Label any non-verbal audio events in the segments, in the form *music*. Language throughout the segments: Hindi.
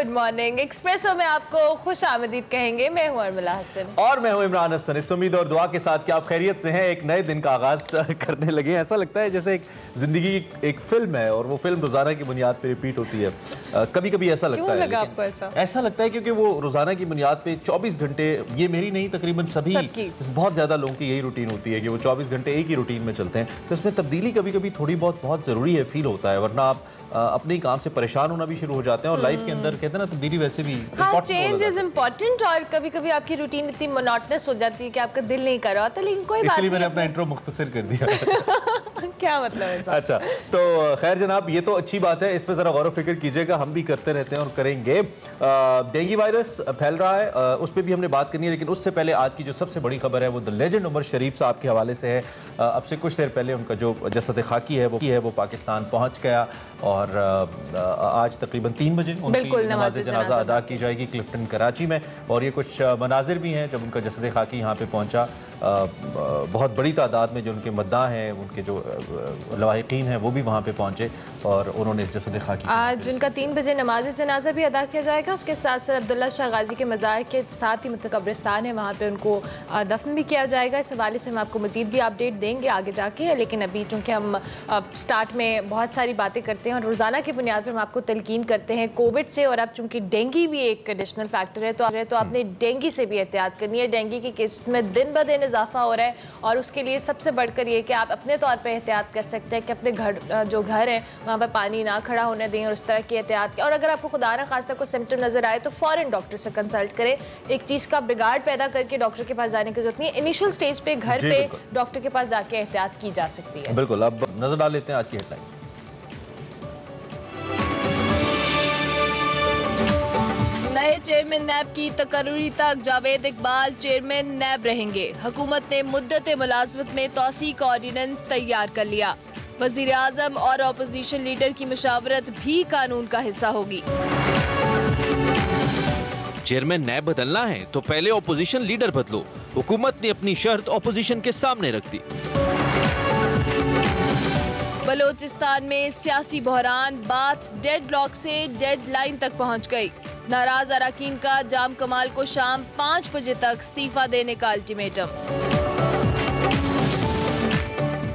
Good morning. एक्सप्रेसो में आपको खुश आमदीद कहेंगे। मैं हूँ अरमला हसन। और मैं हूँ इमरान हसन। इस उम्मीद और दुआ के साथ कि आप खैरियत से हैं एक नए दिन का आगाज़ *laughs* करने लगे ऐसा लगता है जैसे एक ज़िंदगी एक फ़िल्म है और वो फ़िल्म रोज़ाना की बुनियाद पर रिपीट होती है। कभी कभी ऐसा लगता है आपको ऐसा? ऐसा लगता है क्योंकि वो रोज़ाना की बुनियाद पे 24 घंटे ये मेरी नहीं तकरीबन सभी बहुत ज़्यादा लोगों की यही रूटीन होती है कि वो 24 घंटे एक ही रूटीन में चलते हैं। तो इसमें तब्दीली कभी कभी थोड़ी बहुत बहुत ज़रूरी है फील होता है वरना आप अपने काम से परेशान होना भी शुरू हो जाते हैं और लाइफ के अंदर कहते हैं ना तब्दीली वैसे भी हाँ चेंज इज़ इम्पोर्टेंट और कभी कभी आपकी रूटीन इतनी मोनोटनस हो जाती है कि आपका दिल नहीं कर रहा होता लेकिन कोई बात इसलिए मैंने अपना इंट्रो मुख्तसर कर दिया। *laughs* क्या मतलब है अच्छा तो खैर जनाब ये तो अच्छी बात है इस पर ज़रा गौर फ़िक्र कीजिएगा हम भी करते रहते हैं और करेंगे। डेंगू वायरस फैल रहा है उस पर भी हमने बात करनी है लेकिन उससे पहले आज की जो सबसे बड़ी खबर है वो द लेजेंड उमर शरीफ साहब के हवाले से है। अब से कुछ देर पहले उनका जो जसद खाकी है वो की है वो पाकिस्तान पहुँच गया और आज तकरीबन तीन बजे उनकी नमाज़ जनाजा अदा की जाएगी क्लिफ्टन कराची में। और ये कुछ मनाजिर भी हैं जब उनका जसद खाकी यहाँ पे पहुँचा बहुत बड़ी तादाद में जो उनके मद्दा हैं उनके जो लवाहिकीन हैं वो भी वहाँ पे पहुँचे और उन्होंने जसद खाकी आज उनका तीन बजे नमाज़ जनाजा भी अदा किया जाएगा। उसके साथ साथ अब्दुल्ला शाह गाजी के मज़ार के साथ ही मतलब कब्रिस्तान है वहाँ पर उनको दफन भी किया जाएगा। इस हवाले से हम आपको मजीद भी अपडेट देंगे आगे जाके लेकिन अभी चूँकि हम स्टार्ट में बहुत सारी बातें करते हैं और रोज़ाना की बुनियाद पर हम आपको तलकीन करते हैं कोविड से और अब चूँकि डेंगी भी एक एडिशनल फैक्टर है तो आप तो आपने डेंगी से भी एहतियात करनी है। डेंगी के केस में दिन ब दिन इजाफा हो रहा है और उसके लिए सबसे बढ़कर ये कि आप अपने तौर पर एहतियात कर सकते हैं कि अपने घर जो घर है वहाँ पर पानी ना खड़ा होने दें और उस तरह की एहतियात और अगर आपको खुदा न खास्ता कोई सिम्टम नज़र आए तो फ़ौरन डॉक्टर से कंसल्ट करें। एक चीज़ का बिगाड़ पैदा करके डॉक्टर के पास जाने की ज़रूरत नहीं है। इनिशियल स्टेज पे घर जी, पे डॉक्टर के पास जाके एहतियात की जा सकती है। बिल्कुल अब नज़र डाल लेते हैं आज की हेडलाइंस नए चेयरमैन नैब की तकर्री तक जावेद इकबाल चेयरमैन नैब रहेंगे। हुकूमत ने मुद्दत मुलाजमत में तोसी का ऑर्डिनेंस तैयार कर लिया। वज़ीर आज़म और अपोजिशन लीडर की मशावरत भी कानून का हिस्सा होगी। चेयरमैन नैब बदलना है तो पहले ओपोजिशन लीडर बदलो। हुकूमत ने अपनी शर्त ओपोजिशन के सामने रख दी। बलोचिस्तान में सियासी बहरान बात डेड लॉक से डेड लाइन तक पहुँच गई। नाराज़ अरकान का जाम कमाल को शाम पाँच बजे तक इस्तीफा देने का ultimatum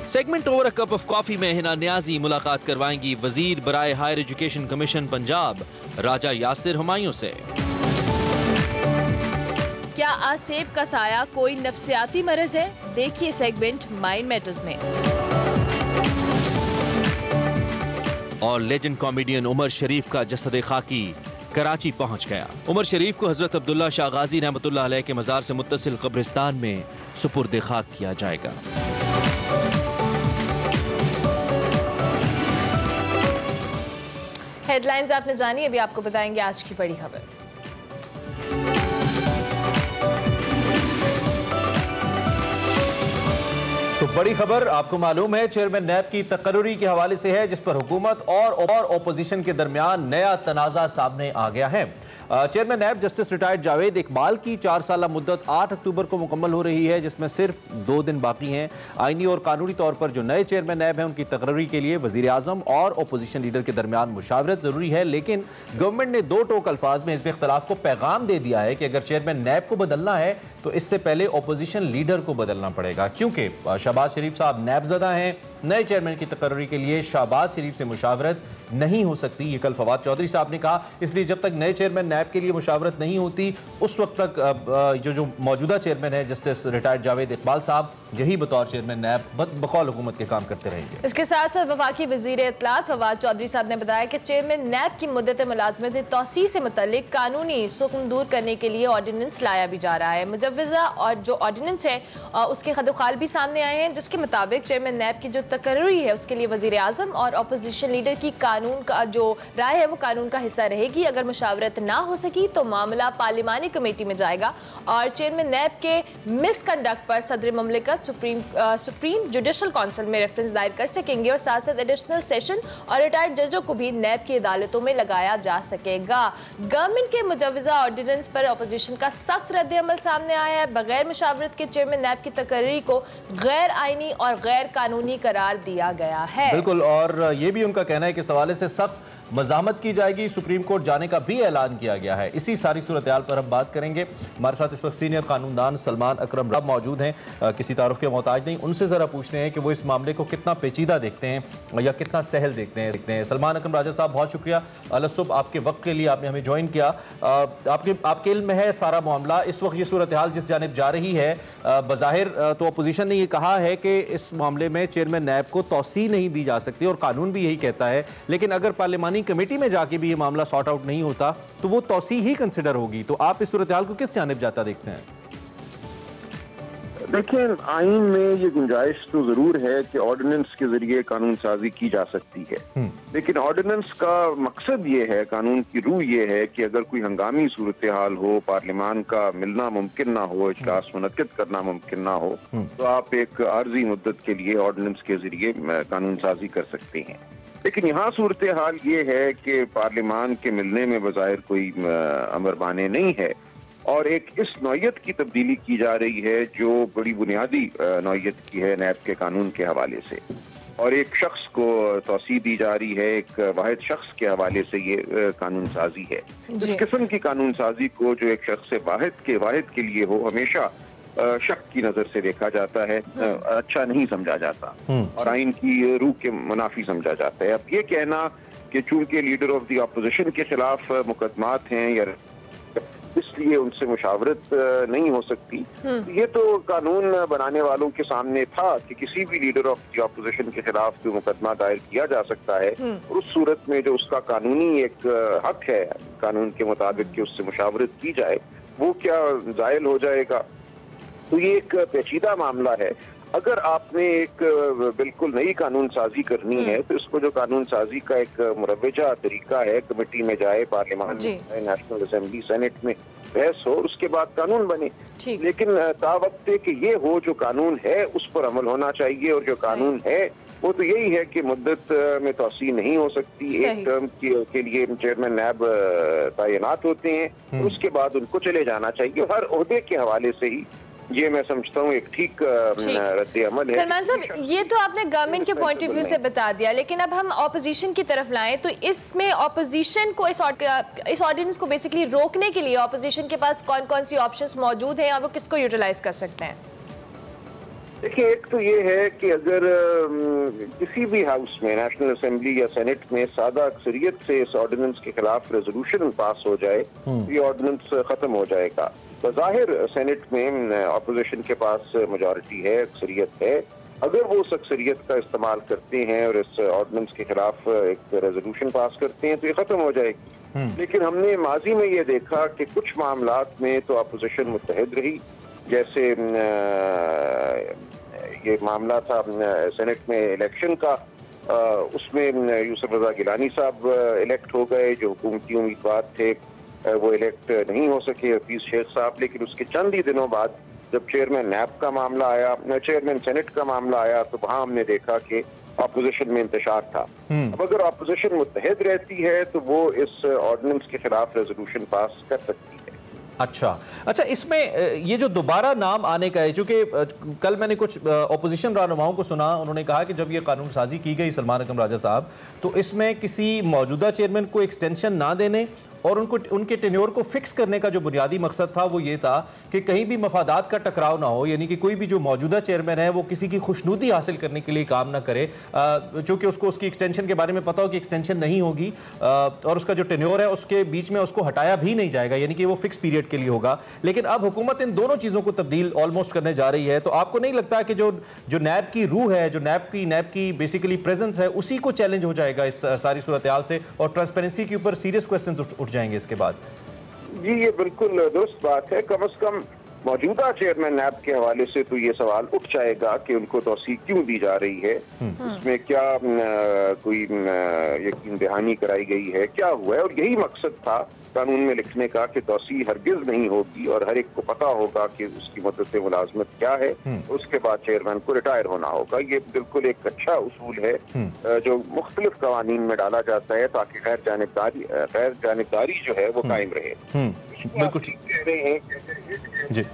segment over a cup of coffee में हिना न्याजी मुलाकात करवाएँगी वज़ीर बराए higher education commission Punjab Raja Yasir Humayun से। क्या आसेब का साया कोई नफ्सियाती मरज है? देखिए सेगमेंट माइंड मैटर्स में। और लेजेंड कॉमेडियन उमर शरीफ का जसद खाकी कराची पहुँच गया। उमर शरीफ को हज़रत अब्दुल्ला शाह गाजी अलैह के मजार से मुत्तसिल कब्रिस्तान में सुपुर्द खाक किया जाएगा। हेडलाइंस आपने जानी अभी आपको बताएँगे आज की बड़ी खबर। तो बड़ी खबर आपको मालूम है, चेयरमैन नैब की तकर्री के हवाले से है, जिस पर हुकूमत और और ओपोजिशन के दरमियान नया तनाज़ा सामने आ गया है। Chairman NAB justice retired Javed Iqbal की चार साल मुद्दत आठ अक्टूबर को मुकम्मल हो रही है, जिसमें सिर्फ़ दो दिन बाकी हैं। आईनी और कानूनी तौर पर जो नए चेयरमैन नैब हैं, उनकी तकर्री के लिए वज़ीर आज़म और अपोजिशन लीडर के दरमियान मुशावरत ज़रूरी है, लेकिन गवर्नमेंट ने दो टोक अल्फाज में इस इख्तलाफ को पैगाम दे दिया है कि अगर चेयरमैन नैब को बदलना है तो इससे पहले ओपोजिशन लीडर को बदलना पड़ेगा। क्योंकि शहबाज शरीफ साहब नैबजदा हैं। नए चेयरमैन की तकर्री के लिए शहबाज शरीफ से मुशावरत नहीं हो सकती, ये कल फवाद चौधरी साहब ने कहा। इसलिए जब तक नए चेयरमैन नैब के लिए मुशावरत नहीं होती, उस वक्त तक जो जो मौजूदा चेयरमैन है जस्टिस रिटायर्ड जावेद इकबाल साहब, यही बतौर चेयरमैन नैब बकौल हुकूमत के काम करते रहेंगे। इसके साथ साथ वफाकी वज़ीर इतलात फवाद चौधरी साहब ने बताया कि चेयरमैन नैब की मुद्दत मुलाजमत तोसी से मुतलिक कानूनी सुकम दूर करने के लिए ऑर्डिनेंस लाया भी जा रहा है। मुजवजा और जो ऑर्डिनेंस है उसके खदखाल भी सामने आए हैं, जिसके मुताबिक चेयरमैन नैब की जो तकर्री है, उसके लिए वज़ीर आज़म और अपोजिशन लीडर की कानून का जो राय है, वो कानून का हिस्सा रहेगी। अगर मुशावरत ना हो सकी तो मामला पार्लिमानी कमेटी में जाएगा और चेयरमैन नैब के मिसकंडक्ट पर सदर ममलिकत सुप्रीम सुप्रीम जुडिशल काउंसिल में रेफरेंस दायर कर सकेंगे और साथ साथ एडिशनल सेशन और रिटायर्ड जजों को भी नैब की अदालतों में लगाया जा सकेगा। गवर्नमेंट के मुजवजा ऑर्डिनेंस पर अपोजिशन का सख्त रद्द अमल सामने आया है, बगैर मुशावरत के चेयरमैन नैब की तकर्री को गैर आइनी और गैर कानूनी करार करार दिया गया है। बिल्कुल, और ये भी उनका कहना है कि इस हवाले से सख्त मजामत की जाएगी। सुप्रीम कोर्ट जाने का भी ऐलान किया गया है। इसी सारी सूरत पर हम बात करेंगे। हमारे साथ इस वक्त सीनियर कानूनदान सलमान अक्रम रब मौजूद हैं। किसी तारुफ के मोहताज नहीं, उनसे ज़रा पूछते हैं कि वो इस मामले को कितना पेचीदा देखते हैं या कितना सहल देखते हैं देखते हैं। सलमान अक्रम, राजा साहब, बहुत शुक्रिया। अलसुब आपके वक्त के लिए आपने हमें ज्वाइन किया। आपके आपके इल्म है सारा मामला। इस वक्त ये सूरत हाल जिस जानब जा रही है बज़ाहिर तो अपोजिशन ने यह कहा है कि इस मामले में चेयरमैन नैब को तोसी नहीं दी जा सकती और कानून भी यही कहता है। लेकिन अगर पार्लियामानी कमेटी में जाके भी ये मामला सॉर्ट आउट नहीं होता तो वो तोसी ही कंसिडर होगी। तो आप इस सूरत को किस जानब जाता देखते हैं? देखिए आइन में ये गुंजाइश तो ज़रूर है कि ऑर्डिनेंस के ज़रिए कानून साजी की जा सकती है। हम्म। लेकिन ऑर्डिनेंस का मकसद ये है कानून की रूह ये है कि अगर कोई हंगामी सूरत हाल हो पार्लियामान का मिलना मुमकिन ना हो इजलास मुनद करना मुमकिन ना हो हम्म। तो आप एक आर्जी मुद्दत के लिए ऑर्डिनेंस के ज़रिए कानून साजी कर सकते हैं। लेकिन यहाँ सूरत हाल ये है कि पार्लियामान के मिलने में बज़ाहिर कोई अमर बाने नहीं है। और एक इस नौयत की तब्दीली की जा रही है जो बड़ी बुनियादी नौयत की है नैब के कानून के हवाले से। और एक शख्स को तोसी दी जा रही है एक वाद शख्स के हवाले से ये कानून साजी है। इस किस्म की कानून साजी को जो एक शख्स वाहिद के वाहिद के लिए हो हमेशा शक की नज़र से देखा जाता है हम्म। अच्छा नहीं समझा जाता हम्म। और आइन की रूह के मुनाफी समझा जाता है अब ये कहना कि चूँकि लीडर ऑफ़ दी अपोजिशन के खिलाफ मुकदमात हैं या इसलिए उनसे मुशावरत नहीं हो सकती हम्म। तो ये तो कानून बनाने वालों के सामने था कि किसी भी लीडर ऑफ़ दी अपोजिशन के खिलाफ कोई मुकदमा दायर किया जा सकता है और उस सूरत में जो उसका कानूनी एक हक है कानून के मुताबिक कि उससे मुशावरत की जाए वो क्या जायल हो जाएगा तो ये एक पेचीदा मामला है। अगर आपने एक बिल्कुल नई कानून साजी करनी है तो इसको जो कानून साजी का एक मुरवजा तरीका है कमेटी में जाए पार्लियामान में जाए नेशनल असेंबली सेनेट में बहस हो उसके बाद कानून बने। लेकिन तावक्त कि ये हो जो कानून है उस पर अमल होना चाहिए और जो कानून है वो तो यही है कि मुद्दत में तोसी नहीं हो सकती। एक टर्म के, के लिए चेयरमैन नैब तैनात होते हैं हम्म। उसके बाद उनको चले जाना चाहिए। हर अहदे के हवाले से ही ये मैं समझता हूँ एक ठीक रद्द अमल है। सलमान साहब ये तो आपने गवर्नमेंट के पॉइंट ऑफ़ व्यू से बता दिया लेकिन अब हम ऑपोजिशन की तरफ़ लाएँ तो इसमें ऑपोजिशन को इस इस ऑर्डिनेंस को बेसिकली रोकने के लिए ऑपोजिशन के पास कौन कौन सी ऑप्शंस मौजूद हैं और वो किसको यूटिलाइज कर सकते हैं? देखिए एक तो ये है कि अगर किसी भी हाउस में नेशनल असेंबली या सेनेट में सादा अक्सरियत से इस ऑर्डिनेंस के खिलाफ रेजोल्यूशन पास हो जाए हम्म। तो ये ऑर्डिनेंस खत्म हो जाएगा बज़ाहिर सेनेट में अपोजिशन के पास मेजोरिटी है अक्सरियत है अगर वो उस अक्सरियत का इस्तेमाल करते हैं और इस ऑर्डिनेंस के खिलाफ एक रेजोल्यूशन पास करते हैं तो ये खत्म हो जाएगी हम्म। लेकिन हमने माजी में ये देखा कि कुछ मामला में तो अपोजिशन मुतहद रही जैसे ये मामला था सेनेट में इलेक्शन का उसमें यूसुफ रजा गिलानी साहब इलेक्ट हो गए जो हुकूमती उम्मीदवार थे वो इलेक्ट नहीं हो सके हफीज शेख साहब लेकिन उसके चंद ही दिनों बाद जब चेयरमैन नैब का मामला आया चेयरमैन सेनेट का मामला आया तो वहाँ हमने देखा कि अपोजिशन में इंतज़ार था हम्म। अब अगर अपोजिशन मुतहद रहती है तो वो इस ऑर्डिनेंस के खिलाफ रेजोल्यूशन पास कर सकती है अच्छा। अच्छा इसमें ये जो दोबारा नाम आने का है क्योंकि कल मैंने कुछ अपोजिशन रहनुमाओं को सुना, उन्होंने कहा कि जब ये कानून साजी की गई, सलमान अकम राजा साहब तो इसमें किसी मौजूदा चेयरमैन को एक्सटेंशन ना देने और उनको, उनके टेन्योर को फिक्स करने का जो बुनियादी मकसद था, वो ये था कि कहीं भी मफादात का टकराव ना हो, यानी कि कोई भी जो मौजूदा चेयरमैन है, वो किसी की खुशनुदी हासिल करने के लिए काम ना करे। चूँकि उसको, उसकी एक्सटेंशन के बारे में पता हो कि एक्सटेंशन नहीं होगी और उसका जो टेन्योर है, उसके बीच में उसको हटाया भी नहीं जाएगा, यानी कि वो फिक्स पीरियड के लिए होगा। लेकिन अब हुकूमत इन दोनों चीज़ों को तब्दील ऑलमोस्ट करने जा रही है तो आपको नहीं लगता कि जो जो नैब की रूह है, जो नैब की नैब की बेसिकली प्रेजेंस है, उसी को चैलेंज हो जाएगा इस, सारी सूरत से? और ट्रांसपेरेंसी के ऊपर सीरियस क्वेश्चन उठ जाएँगे इसके बाद? जी ये बिल्कुल दुरुस्त बात है। कम अज कम मौजूदा चेयरमैन नैब के हवाले से तो ये सवाल उठ जाएगा कि उनको तोसी क्यों दी जा रही है? इसमें क्या न, कोई यकीन दहानी कराई गई है? क्या हुआ है? और यही मकसद था कानून में लिखने का कि तोसी हरगिज नहीं होगी और हर एक को पता होगा कि उसकी मदद मुलाजमत क्या है हम्म। उसके बाद चेयरमैन को रिटायर होना होगा। ये बिल्कुल एक अच्छा उसूल है हम्म। जो मुख्तलिफ़ कवानीन में डाला जाता है ताकि गैर जानबदारी गैर जानबदारी जो है वो कायम रहे। बिल्कुल कह रहे हैं जी।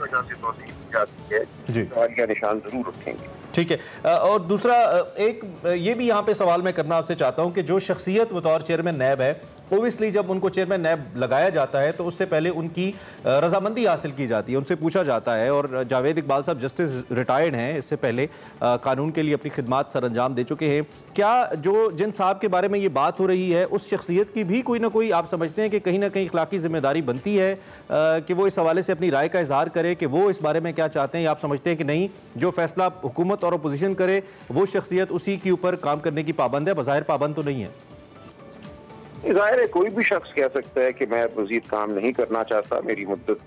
वजह से तोसी जाती है। सवालिया निशान ज़रूर रखेंगे। ठीक है। और दूसरा एक ये भी यहाँ पे सवाल मैं करना आपसे चाहता हूँ कि जो शख्सियत बतौर चेयरमैन नैब है ओबियसली जब उनको चेयरमैन नैब लगाया जाता है तो उससे पहले उनकी रजामंदी हासिल की जाती है, उनसे पूछा जाता है, और जावेद इकबाल साहब जस्टिस रिटायर्ड हैं, इससे पहले कानून के लिए अपनी खिदमत सर अंजाम दे चुके हैं। क्या जो जिन साहब के बारे में ये बात हो रही है, उस शख्सियत की भी कोई ना कोई आप समझते हैं कि कहीं ना कहीं इखलाकी ज़िम्मेदारी बनती है कि वो इस हवाले से अपनी राय का इजहार करे, कि वो इस बारे में क्या चाहते हैं आप समझते हैं कि नहीं, जो फैसला हुकूमत और अपोजिशन करे, वो शख्सियत उसी के ऊपर काम करने की पाबंद है बाहिर पाबंद तो नहीं है। ज़ाहिर है कोई भी शख्स कह सकता है कि मैं मजीद काम नहीं करना चाहता मेरी मुद्दत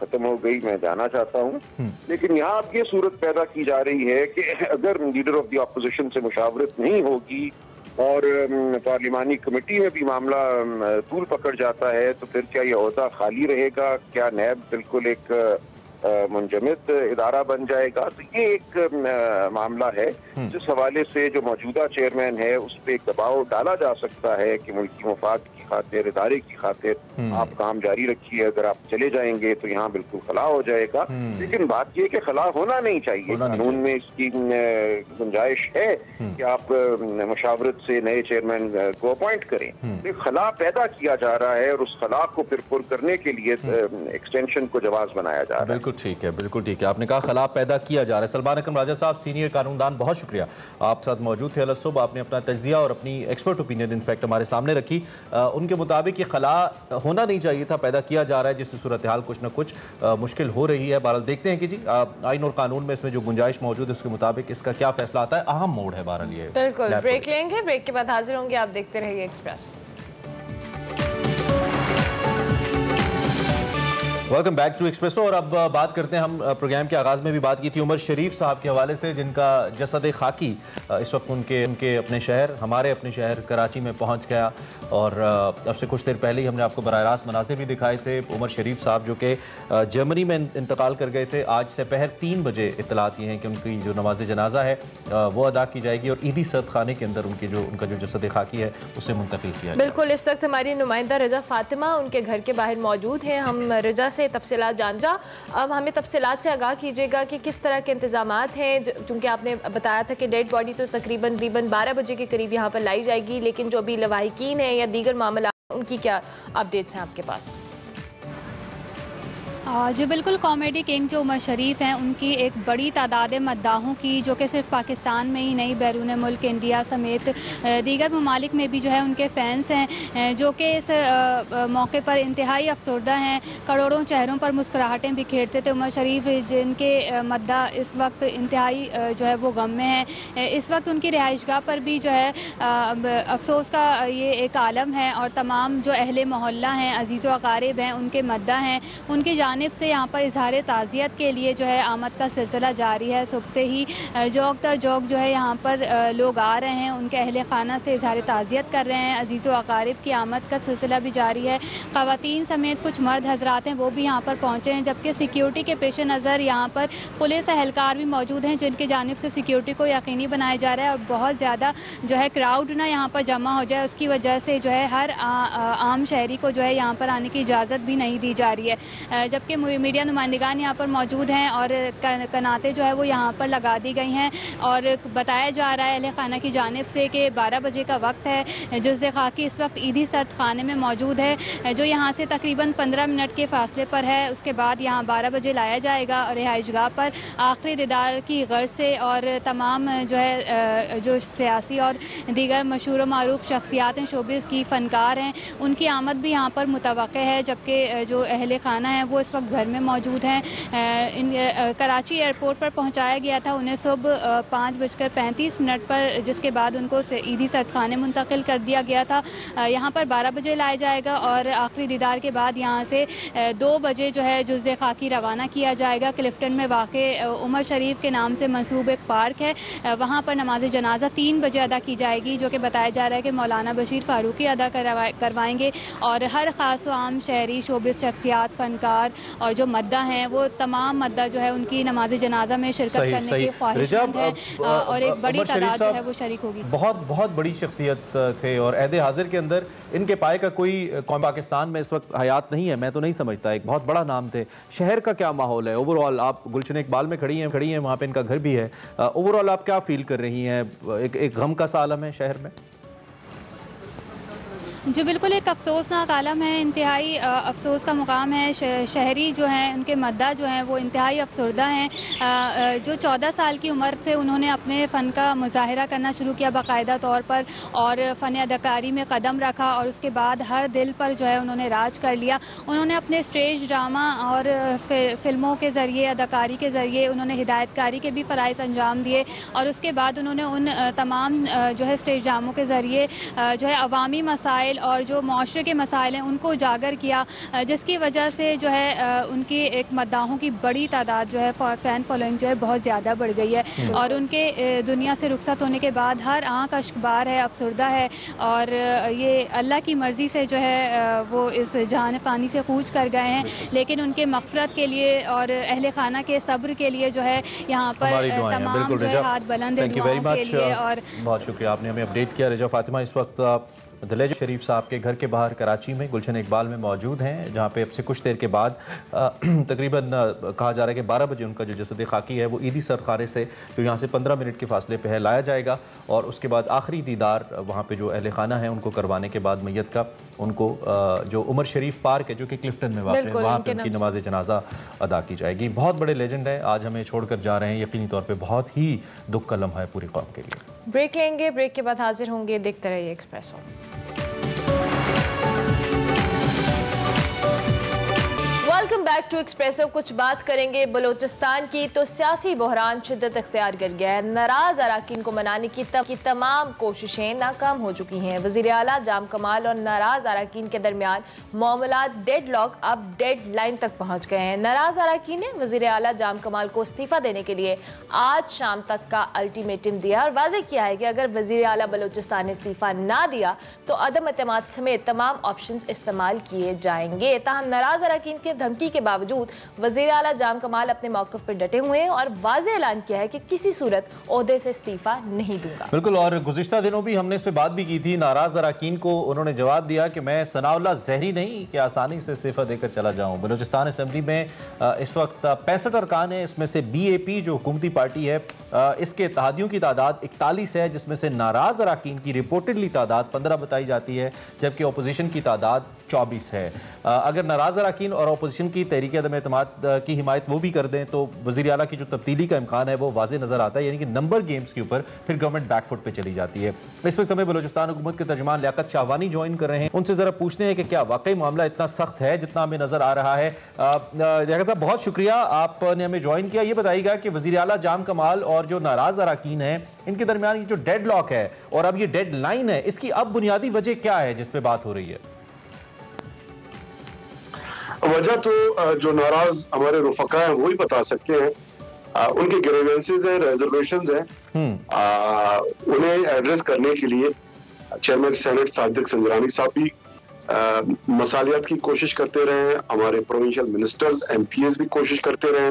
खत्म हो गई मैं जाना चाहता हूँ हम्म। लेकिन यहाँ अब ये सूरत पैदा की जा रही है कि अगर लीडर ऑफ़ द अपोजिशन से मुशावरत नहीं होगी और पार्लिमानी कमेटी में भी मामला तूल पकड़ जाता है तो फिर क्या ये अहदा खाली रहेगा क्या नैब बिल्कुल एक मुंजमद इदारा बन जाएगा तो ये एक मामला है हम्म। जिस हवाले से जो मौजूदा चेयरमैन है उस पर एक दबाव डाला जा सकता है कि मुल्की मफाद खातिर इदारे की खातिर हम्म। आप काम जारी रखिए अगर आप चले जाएँगे तो यहाँ बिल्कुल खला हो जाएगा। हम्म। लेकिन बात यह कि खला होना नहीं चाहिए। कानून में इसकी गुंजाइश है कि आप मशावरत से नए चेयरमैन को अपॉइंट करें। तो खला पैदा किया जा रहा है और उस खला को फिर पुर करने के लिए एक्सटेंशन को जवाब बनाया जा रहा है। बिल्कुल ठीक है बिल्कुल ठीक है। आपने कहा खला पैदा किया जा रहा है। सलमान अकम राजा साहब सीनियर कानूनदान बहुत शुक्रिया। आप साथ मौजूद थे अलसुब आपने अपना तजिया और अपनी एक्सपर्ट ओपिनियन इनफैक्ट हमारे सामने रखी। उनके मुताबिक ये खला होना नहीं चाहिए था पैदा किया जा रहा है जिससे सूरत हाल कुछ ना कुछ आ, मुश्किल हो रही है। बहरहाल देखते हैं कि जी आइन और कानून में इसमें जो गुंजाइश मौजूद है उसके मुताबिक इसका क्या फैसला आता है? अहम मोड है बहरहाल ये बिल्कुल ब्रेक लेंगे ब्रेक के बाद हाजिर होंगे आप देखते रहिए Express welcome back to Expresso और अब बात करते हैं हम प्रोग्राम के आगाज़ में भी बात की थी उमर शरीफ साहब के हवाले से, जिनका जसद खाकी इस वक्त उनके उनके अपने शहर, हमारे अपने शहर कराची में पहुँच गया। और अब से कुछ देर पहले ही हमने आपको बर रास्त मनासे भी दिखाए थे, उमर शरीफ साहब जो कि जर्मनी में इंतकाल कर गए थे। आज से पहर तीन बजे इतलात ये हैं कि उनकी जो नमाज़ जनाजा है वो अदा की जाएगी और ईदी सद खाने के अंदर उनकी जो, उनका जो जसद खाकी है, उसे मुंतकिल किया बिल्कुल, इस वक्त हमारी नुमाइंदा रजा फातिमा उनके घर के बाहर मौजूद हैं। हम रजा से तफसलत जान जा अब हमें तफसी से आगाह कीजिएगा कि किस तरह के इंतज़ाम हैं क्योंकि आपने बताया था कि डेड बॉडी तो तकरीबन तकरीबन बारह बजे के करीब यहाँ पर लाई जाएगी, लेकिन जो अभी लवाहिकीन है या दीगर मामला, उनकी क्या अपडेट्स हैं आपके पास? जी, बिल्कुल कॉमेडी किंग जो उमर शरीफ हैं, उनकी एक बड़ी तादाद मद्दाहों की, जो कि सिर्फ़ पाकिस्तान में ही नहीं, बैरून मुल्क, इंडिया समेत दीगर ममालिक में भी जो है उनके फैंस हैं जो कि इस मौके पर इंतहाई अफसरदा हैं, करोड़ों चेहरों पर मुस्कुराहटें बिखेरते थे उमर शरीफ, जिनके मद्दा इस वक्त इंतहाई जो है वो गम में है इस वक्त उनकी रिहाइशगाह पर भी जो है अफसोस का ये एक आलम है, और तमाम जो अहले मोहल्ला हैं, अज़ीज़ व वकारीब हैं, उनके मद्दा हैं, उनकी जान जानब से यहाँ पर इजहार ताज़ियत के लिए जो है आमद का सिलसिला जारी है। सुबह से ही जौक तर जौक जो है यहाँ पर लोग आ रहे हैं। उनके अहल खाना से इजहार ताज़ियत कर रहे हैं। अज़ीज़ अकारीब की आमद का सिलसिला भी जारी है। ख़वान समेत कुछ मर्द हजरात हैं वो भी यहाँ पर पहुँचे हैं जबकि सिक्योरिटी के पेश नज़र यहाँ पर पुलिस अहलकार भी मौजूद हैं जिनकी जानब से सिक्योरिटी को यकीनी बनाया जा रहा है और बहुत ज़्यादा जो है क्राउड ना यहाँ पर जमा हो जाए। उसकी वजह से जो है हर आ, आ, आम शहरी को जो है यहाँ पर आने की इजाज़त भी नहीं दी जा रही है। जब के मीडिया नुमाइंदगान यहाँ पर मौजूद हैं और कनाते जो है वो यहाँ पर लगा दी गई हैं और बताया जा रहा है अहल खाना की जानब से कि 12 बजे का वक्त है जुज खाकी इस वक्त ईदी सर्द खाने में मौजूद है, जो यहाँ से तकरीबन 15 मिनट के फासले पर है, उसके बाद यहाँ 12 बजे लाया जाएगा और रिहाइशगाह पर आखिरी दिदार की गर्ज से और तमाम जो है जो सियासी और दीगर मशहूर मरूफ शख्सियात हैं शोबिस की फ़नकार हैं, उनकी आमद भी यहाँ पर मुतव है, जबकि जो अहल खाना है वो इस वक्त घर में मौजूद हैं। इन कराची एयरपोर्ट पर पहुँचाया गया था उन्हें सुबह पाँच बजकर पैंतीस मिनट पर, जिसके बाद उनको ईदी सरखाने मुंतकिल कर दिया गया था। यहाँ पर बारह बजे लाया जाएगा और आखिरी दीदार के बाद यहाँ से दो बजे जो है जुज़ खाकी रवाना किया जाएगा। क्लिफ्टन में वाक़ उमर शरीफ के नाम से मनसूब एक पार्क है। वहाँ पर नमाज़ जनाजा तीन बजे अदा की जाएगी, जो कि बताया जा रहा है कि मौलाना बशीर फारूकी अदा करवाएँगे। और हर ख़ास आम, शहरी शोबिस शख्सियात, फ़नकार और जो मद्दा हैं वो तमाम मद्दा जो है उनकी नमाज़ जनाजा में शिरकत सही, करने सही। की ख्वाहिशमंद है और एक बड़ी तादाद जो है वो शरीक होगी। बहुत बहुत बड़ी शख्सियत थे और अहद हाजिर के अंदर इनके पाए का कोई कौम पाकिस्तान में इस वक्त हयात नहीं है मैं तो नहीं समझता एक बहुत बड़ा नाम थे। शहर का क्या माहौल है? ओवरऑल आप गुलशन इकबाल में खड़ी हैं खड़ी हैं वहाँ पे इनका घर भी है। ओवरऑल आप क्या फील कर रही हैं? एक एक गम का सालम है शहर में। जो, बिल्कुल एक अफसोसनाक आलम है, इंतहाई अफसोस का मुकाम है। शहरी जो हैं, उनके मद्दा जो हैं, वो इंतहाई अफसरदा हैं। जो चौदह साल की उम्र से उन्होंने अपने फ़न का मुजाहरा करना शुरू किया बाकायदा तौर पर और फ़न अदाकारी में कदम रखा और उसके बाद हर दिल पर जो है उन्होंने राज कर लिया। उन्होंने अपने स्टेज ड्रामा और फ़िल्मों के ज़रिए, अदाकारी के ज़रिए उन्होंने हिदायतकारी के भी फ़राइज़ अंजाम दिए और उसके बाद उन्होंने उन तमाम जो है स्टेज ड्रामों के ज़रिए जो है अवामी मसाइल और जो माशरे के मसाइल हैं उनको उजागर किया जिसकी वजह से जो है उनकी एक मद्दाहों की बड़ी तादाद जो है फ़ैन फॉलोइंग जो है बहुत ज़्यादा बढ़ गई है। और उनके दुनिया से रुखसत होने के बाद हर आँख अशकबार है अफसरदा है और ये अल्लाह की मर्ज़ी से जो है वो इस जान पानी से कूच कर गए हैं। लेकिन उनके मफरत के लिए और अहल खाना के सब्र के लिए जो है यहाँ पर तमाम हाथ बुलंद है और बहुत शुक्रिया आपने हमें अपडेट किया। रिजा फातिमा इस वक्त दलेज शरीफ साहब के घर के बाहर कराची में गुलशन इकबाल में मौजूद हैं, जहाँ पे अब से कुछ देर के बाद *clears throat* तकरीबन कहा जा रहा है कि 12 बजे उनका जो जसद खाकी है, वो ईदी सरखारे से, जो यहाँ से 15 मिनट के फासले पे है, लाया जाएगा। और उसके बाद आखिरी दीदार वहाँ पे जो अहल खाना है, उनको करवाने के बाद मैयत का उनको जो उमर शरीफ पार्क है जो कि क्लिफ्टन में वाक़ है वहाँ पर उनकी नमाज़ जनाजा अदा की जाएगी। बहुत बड़े लेजेंड है आज हमें छोड़कर जा रहे हैं यकीनी तौर पर बहुत ही दुख का लम्हा है पूरी कौम के लिए। ब्रेक लेंगे ब्रेक के बाद हाजिर होंगे देखते रहिए Expresso welcome back to Expresso कुछ बात करेंगे बलोचिस्तान की। तो सियासी बहरान शिद्दत अख्तियार कर गया है। नाराज़ अरकान को मनाने की, तम, की तमाम कोशिशें नाकाम हो चुकी हैं। वज़ीर अला जाम कमाल और नाराज़ अरकान के दरमियान मामला डेड लॉक अब डेड लाइन तक पहुँच गए हैं। नाराज़ अरकान ने वज़ीर अला जाम कमाल को इस्तीफा देने के लिए आज शाम तक का अल्टीमेटम दिया और वाजे किया है कि अगर वज़ीर अला बलोचिस्तान ने इस्तीफा ना दिया तो अदम अतमाद समेत तमाम ऑप्शन इस्तेमाल किए जाएँगे। तहम नाराज़ अरकान के धमकी के बावजूद वज़ीर अला जाम कमाल अपने मौकफ पर डटे हुए हैं और वाजे ऐलान किया है कि किसी सूरत अहदे से इस्तीफा नहीं दूँगा। बिल्कुल, और गुजशत दिनों भी हमने इस पर बात भी की थी। नाराज़ अरकान को उन्होंने जवाब दिया कि मैं सनाउल्ला जहरी नहीं, कि आसानी से इस्तीफा देकर चला जाऊँ। बलूचिस्तान असम्बली में इस वक्त पैंसठ अरकान है, इसमें से बी ए पी जो हुकूमती पार्टी है इसके इतिहादियों की तादाद इकतालीस है, जिसमें से नाराज़ अरकान की रिपोर्टेडली तादाद पंद्रह बताई जाती है, जबकि अपोजिशन की तादाद चौबीस है। अगर नाराज़ अरकान और अपोजिशन की तहरीक अदम अतमाद की हिमायत वो भी कर दें तो वजी अला की जो तब्दीली का इम्कान है वो वाजे नज़र आता है यानी कि नंबर गेम्स के ऊपर फिर गवर्नमेंट बैकफुट पर चली जाती है। इस वक्त हमें बलोचिस्तान हुकूमत के तर्जमान लियाकत शाहवानी ज्वाइन कर रहे हैं। उनसे जरा पूछते हैं कि क्या वाकई मामला इतना सख्त है जितना हमें नज़र आ रहा है। अ, साहब बहुत शुक्रिया आपने हमें ज्वाइन किया। ये बताइएगा कि वजी अला जाम कमाल और जो नाराज़ अरकान है इनके दरमियान ये जो डेड लॉक है और अब ये डेड लाइन है इसकी अब बुनियादी वजह क्या है जिस पे बात हो रही है? वजह तो जो नाराज़ हमारे रुफका हैं वही बता सकते हैं। उनके ग्रेवेंसेज हैं रेजर्वेशन हैं। उन्हें एड्रेस करने के लिए चेयरमैन सेनेट सादिक संजरानी साहब भी मसालियात की कोशिश करते रहे। हमारे प्रोविंशियल मिनिस्टर्स एमपीएस भी कोशिश करते रहे।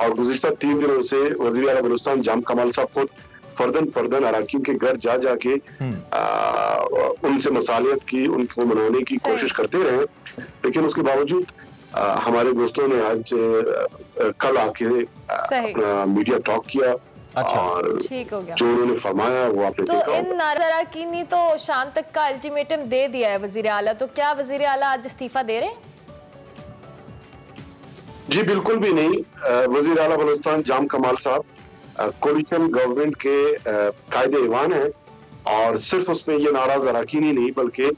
और गुजशत तीन दिनों से वजी अला बलूचिस्तान जाम कमाल साहब खुद फर्दन फर्दन अरकान के घर जा जाके उनसे मसालियत की उनको मनाने की कोशिश करते रहे। लेकिन उसके बावजूद अ, हमारे दोस्तों ने आज अ, कल आके अपना मीडिया टॉक किया अच्छा। और ठीक हो गया। जो उन्होंने फरमाया वो आपने तो इन अरकान ने तो शाम तक का अल्टीमेटम दे दिया है वज़ीर आला। तो क्या वज़ीर आला आज इस्तीफा दे रहे हैं? जी बिल्कुल भी नहीं। वज़ीर अला बलोचिस्तान जाम कमाल साहब कोलिशन गवर्नमेंट के कायदे ईवान है और सिर्फ़ उसमें ये नाराज़ अरकान ही नहीं, बल्कि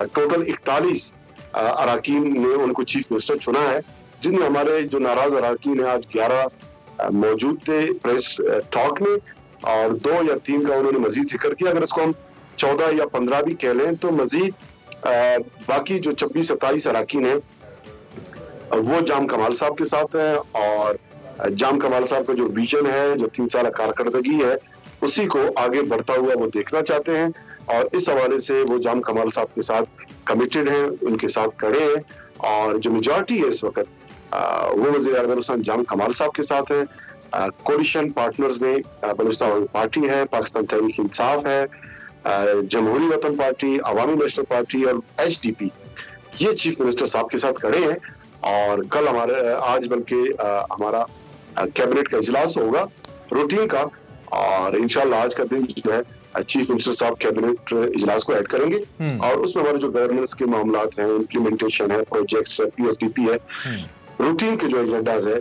टोटल इकतालीस अरकान ने उनको चीफ मिनिस्टर चुना है, जिनमें हमारे जो नाराज़ अरकान है, आज ग्यारह मौजूद थे प्रेस टॉक में और दो या तीन का उन्होंने मजीद ज़िक्र किया। अगर इसको हम चौदह या पंद्रह भी कह लें तो मजीद बाकी जो छब्बीस, सत्ताईस अरकान हैं, वो जाम कमाल साहब के साथ हैं और जाम कमाल साहब का जो विजन है, जो तीन साल कारकर्दगी है, उसी को आगे बढ़ता हुआ वो देखना चाहते हैं और इस हवाले से वो जाम कमाल साहब के साथ कमिटेड हैं, उनके साथ खड़े हैं और जो मेजोरिटी है इस वक्त वो वजी बलूचिस्तान जाम कमाल साहब के साथ है। कोलिशन पार्टनर्स में बलूचिस्तान पार्टी है, पाकिस्तान तहरीक इंसाफ है Jamhoori Watan party Awami national party और एच डी पी ये चीफ मिनिस्टर साहब के साथ खड़े हैं और कल हमारे, आज बल्कि हमारा कैबिनेट का इजलास होगा रूटीन का और इनशाला आज का दिन जो है चीफ मिनिस्टर साहब कैबिनेट इजलास को ऐड करेंगे हम्म। और उसमें हमारे जो गवर्नेंस के मामला हैं इम्प्लीमेंटेशन है प्रोजेक्ट्स है पीएसडीपी है हम्म। रूटीन के जो एजेंडाज है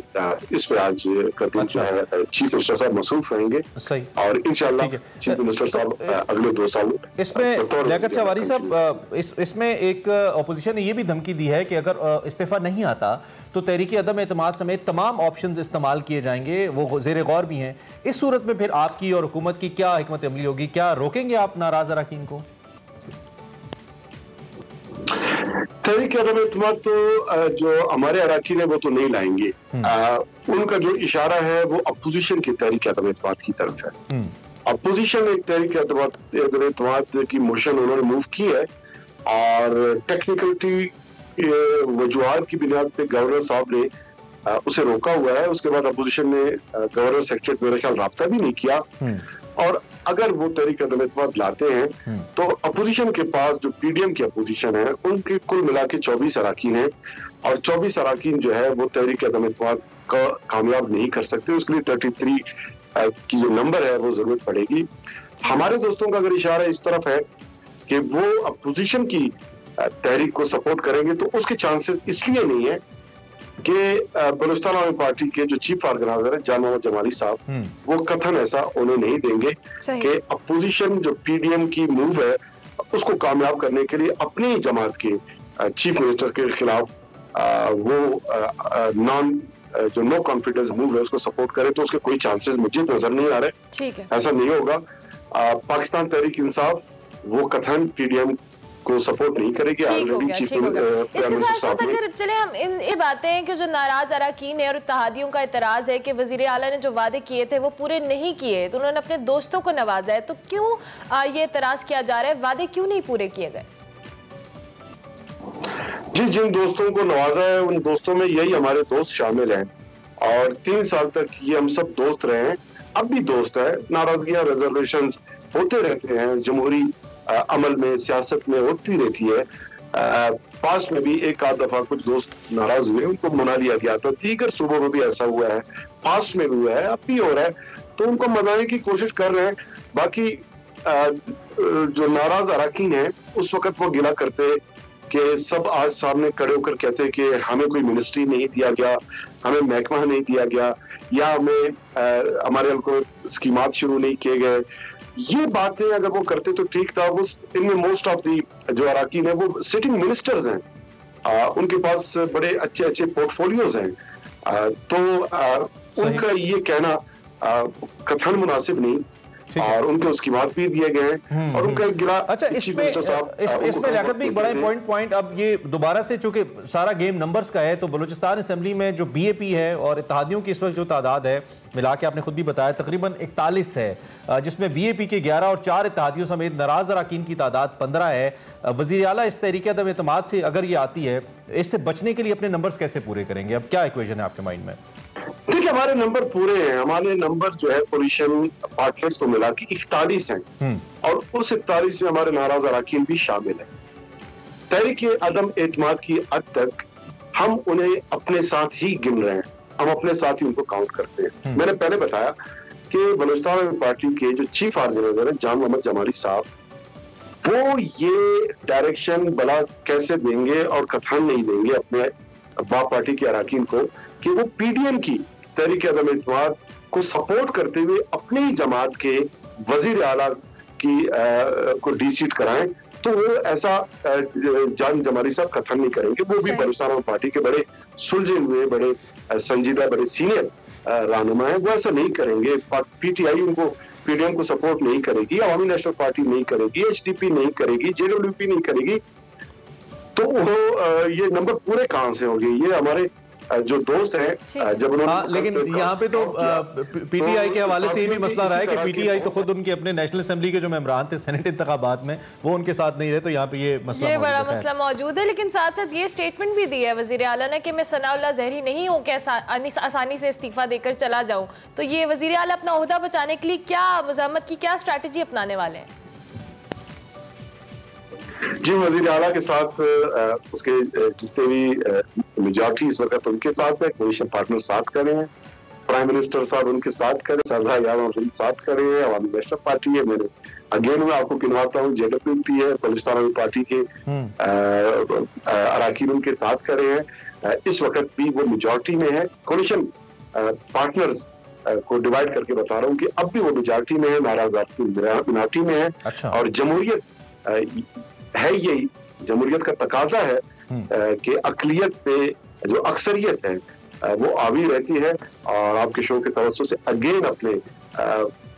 इस पे आज अच्छा। चीफ मिनिस्टर साहब मसरूफ रहेंगे सही और इंशाल्लाह चीफ मिनिस्टर साहब अगले दो साल इसमें लियाकत शवारी साहब इसमें एक अपोजिशन ने ये भी धमकी दी है कि अगर इस्तीफा नहीं आता तो तहरीक अदम अतमाद समेत तमाम ऑप्शन इस्तेमाल किए जाएँगे। वो जेर गौर भी हैं। इस सूरत में फिर आपकी और हुकूमत की क्या हमत अमली होगी? क्या रोकेंगे आप नाराज़ अरकान को? तहरीक अदम अतमाद तो जो हमारे अरकान है वो तो नहीं लाएँगे। हम्म। उनका जो इशारा है वो अपोजिशन की तहरीक अदम अतमाद की तरफ़ है। अपोजिशन हम्म। एक तहरीक अतमाद की मोशन उन्होंने मूव की है। और टेक्निकलिटी वजूहत की बुनियाद पे गवर्नर साहब ने उसे रोका हुआ है। उसके बाद अपोजिशन ने गवर्नर सेक्रेटरी मेरा ख्याल रबता भी नहीं किया। हम्म। और अगर वो तहरीक अदम लाते हैं हम्म। तो अपोजिशन के पास जो पीडीएम की अपोजिशन है उनके कुल मिला के चौबीस अरकान है। और चौबीस अरकान जो है वो तहरीक अदम का कामयाब नहीं कर सकते। उसके लिए थर्टी थ्री की जो नंबर है वो ज़रूरत पड़ेगी। हमारे दोस्तों का अगर इशारा इस तरफ़ है कि वो अपोजिशन की तहरीक को सपोर्ट करेंगे तो उसके चांसेस इसलिए नहीं है कि बलुस्तान आवामी पार्टी के जो चीफ ऑर्गेनाइजर है जान मोहम्मद जमाली साहब हम्म। वो कथन ऐसा उन्हें नहीं देंगे कि अपोजिशन जो पीडीएम की मूव है उसको कामयाब करने के लिए अपनी जमात के चीफ मिनिस्टर के खिलाफ वो नॉन जो नो कॉन्फिडेंस मूव है उसको सपोर्ट करे तो उसके कोई चांसेस मुझे नज़र नहीं आ रहे। ऐसा नहीं होगा। पाकिस्तान तहरीक इंसाफ वो कथन पीडीएम को सपोर्ट नहीं करेगी इसके साथ साथ अगर चले हम इन ये बातें हैं कि जो नाराज़ अरकान है और इतिहादियों का एतराज़ है कि वज़ीर अला ने जो वादे किए थे वो पूरे नहीं किए तो उन्होंने अपने दोस्तों को नवाजा है तो क्यों ये एतराज़ किया जा रहा है? वादे क्यों नहीं पूरे किए गए? जी जिन दोस्तों को नवाजा है उन दोस्तों में यही हमारे दोस्त शामिल हैं। और तीन साल तक ये हम सब दोस्त रहे हैं। अब भी दोस्त है। नाराजगियाँ रिजर्वेशन होते रहते हैं। जमहूरी अमल में, सियासत में होती रहती है। पास में भी एक आध दफ़ा कुछ दोस्त नाराज़ हुए, उनको मना लिया गया था। दीगर सूबों में भी ऐसा हुआ है। पास में भी हुआ है, अब भी हो रहा है। तो उनको मनाने की कोशिश कर रहे हैं। बाकी जो नाराज़ अरकान है, उस वक्त वो गिला करते कि सब आज सामने खड़े होकर कहते कि हमें कोई मिनिस्ट्री नहीं दिया गया, हमें महकमा नहीं दिया गया, या हमें हमारे को स्कीमात शुरू नहीं किए गए। ये बातें अगर वो करते तो ठीक था वो इनमें मोस्ट ऑफ़ दी जो अराकीन है वो सिटिंग मिनिस्टर्स हैं। आ, उनके पास बड़े अच्छे अच्छे पोर्टफोलियोज हैं। आ, तो आ, उनका ये कहना कथन मुनासिब नहीं। और उनके उसकी बात भी दिए गए हम्म, और उनका हम्म। गिला अच्छा इसमें इसमें लियाकत भी एक बड़ा पॉइंट पॉइंट अब ये दोबारा से चूँकि सारा गेम नंबर्स का है तो बलूचिस्तान असम्बली में जो बीएपी है और इतिहादियों की इस वक्त जो तादाद है मिला के आपने खुद भी बताया तकरीबन इकतालीस है जिसमें बीएपी के ग्यारह और चार इतिहादियों समेत नाराज़ अरकान की तादाद पंद्रह है। वजी अला इस तरीके अदम अतमाद से अगर ये आती है इससे बचने के लिए अपने नंबर्स कैसे पूरे करेंगे? अब क्या इक्वेशन है आपके माइंड में? देखिए हमारे नंबर पूरे हैं। हमारे नंबर जो है पोजिशन पार्टनर्स को मिला के इकतालीस हैं। हम्म। और उस इकतालीस में हमारे नाराज़ अरकान भी शामिल है। तहरीक अदम एतमाद की हद तक हम उन्हें अपने साथ ही गिन रहे हैं। हम अपने साथ ही उनको काउंट करते हैं। हम्म। मैंने पहले बताया कि बलूचिस्तान पार्टी के जो चीफ ऑर्गेनाइजर है जान मोहम्मद जमाली साहब वो ये डायरेक्शन बला कैसे देंगे और कथन नहीं देंगे अपने बाप पार्टी के अरकान को? कि वो पीडीएम की तहरीक अदम इतवाद को सपोर्ट करते हुए अपनी जमात के वज़ीर आला की आ, को डी सीट कराएँ तो वो ऐसा जान जमारी साहब कथन नहीं करेंगे। वो भी बलूचिस्तान पार्टी के बड़े सुलझे हुए बड़े संजीदा बड़े सीनियर रहनुमा है। वो ऐसा नहीं करेंगे। पीटीआई उनको पीडीएम को सपोर्ट नहीं करेगी अवामी नेशनल पार्टी नहीं करेगी एचडीपी नहीं करेगी जेडब्ल्यूपी नहीं करेगी। तो वो ये नंबर पूरे कहाँ से होंगे? ये हमारे जो दोस्त हैं जब उन्होंने हाँ, लेकिन यहाँ पे तो पीटीआई के हवाले से ये भी मसला रहा है कि पीटीआई तो खुद उनके अपने नेशनल असेंबली के जो मेम्बरान थे सेनेट इंतबात में वो उनके साथ नहीं रहे तो यहाँ पे ये मसला ये बड़ा मसला मौजूद है लेकिन साथ साथ ये स्टेटमेंट भी दी है वज़ीर अला ने कि मैं सनाउल्ला जहरी नहीं हूँ कि आसानी से इस्तीफा देकर चला जाऊँ। तो ये वज़ीर अला अपना अहदा बचाने के लिए क्या मजम्मत की क्या स्ट्रैटेजी अपनाने वाले हैं? जी वज़ीर अला के साथ उसके जितने भी मेजॉरिटी इस वक्त उनके साथ है कोलिशन पार्टनर साथ करे हैं प्राइम मिनिस्टर साहब उनके साथ करें सरदा यादव साथ करे हैं नेशनल पार्टी है मेरे अगेन मैं आपको गिनवाता हूँ जेडपी है बलिस्तान पार्टी के हम्म। अरकान उनके साथ करे हैं इस वक्त भी वो मेजोरिटी में है कोलिशन पार्टनर्स को डिवाइड करके बता रहा हूँ कि अब भी वो मेजोरिटी में है नाराज़ मिनाटी में है अच्छा। और जमहूरियत है यही जमहूरियत का तकाजा है। कि अकलियत पे जो अक्सरियत है वो आवी रहती है और आपके शो के तवसो से अगेन अपने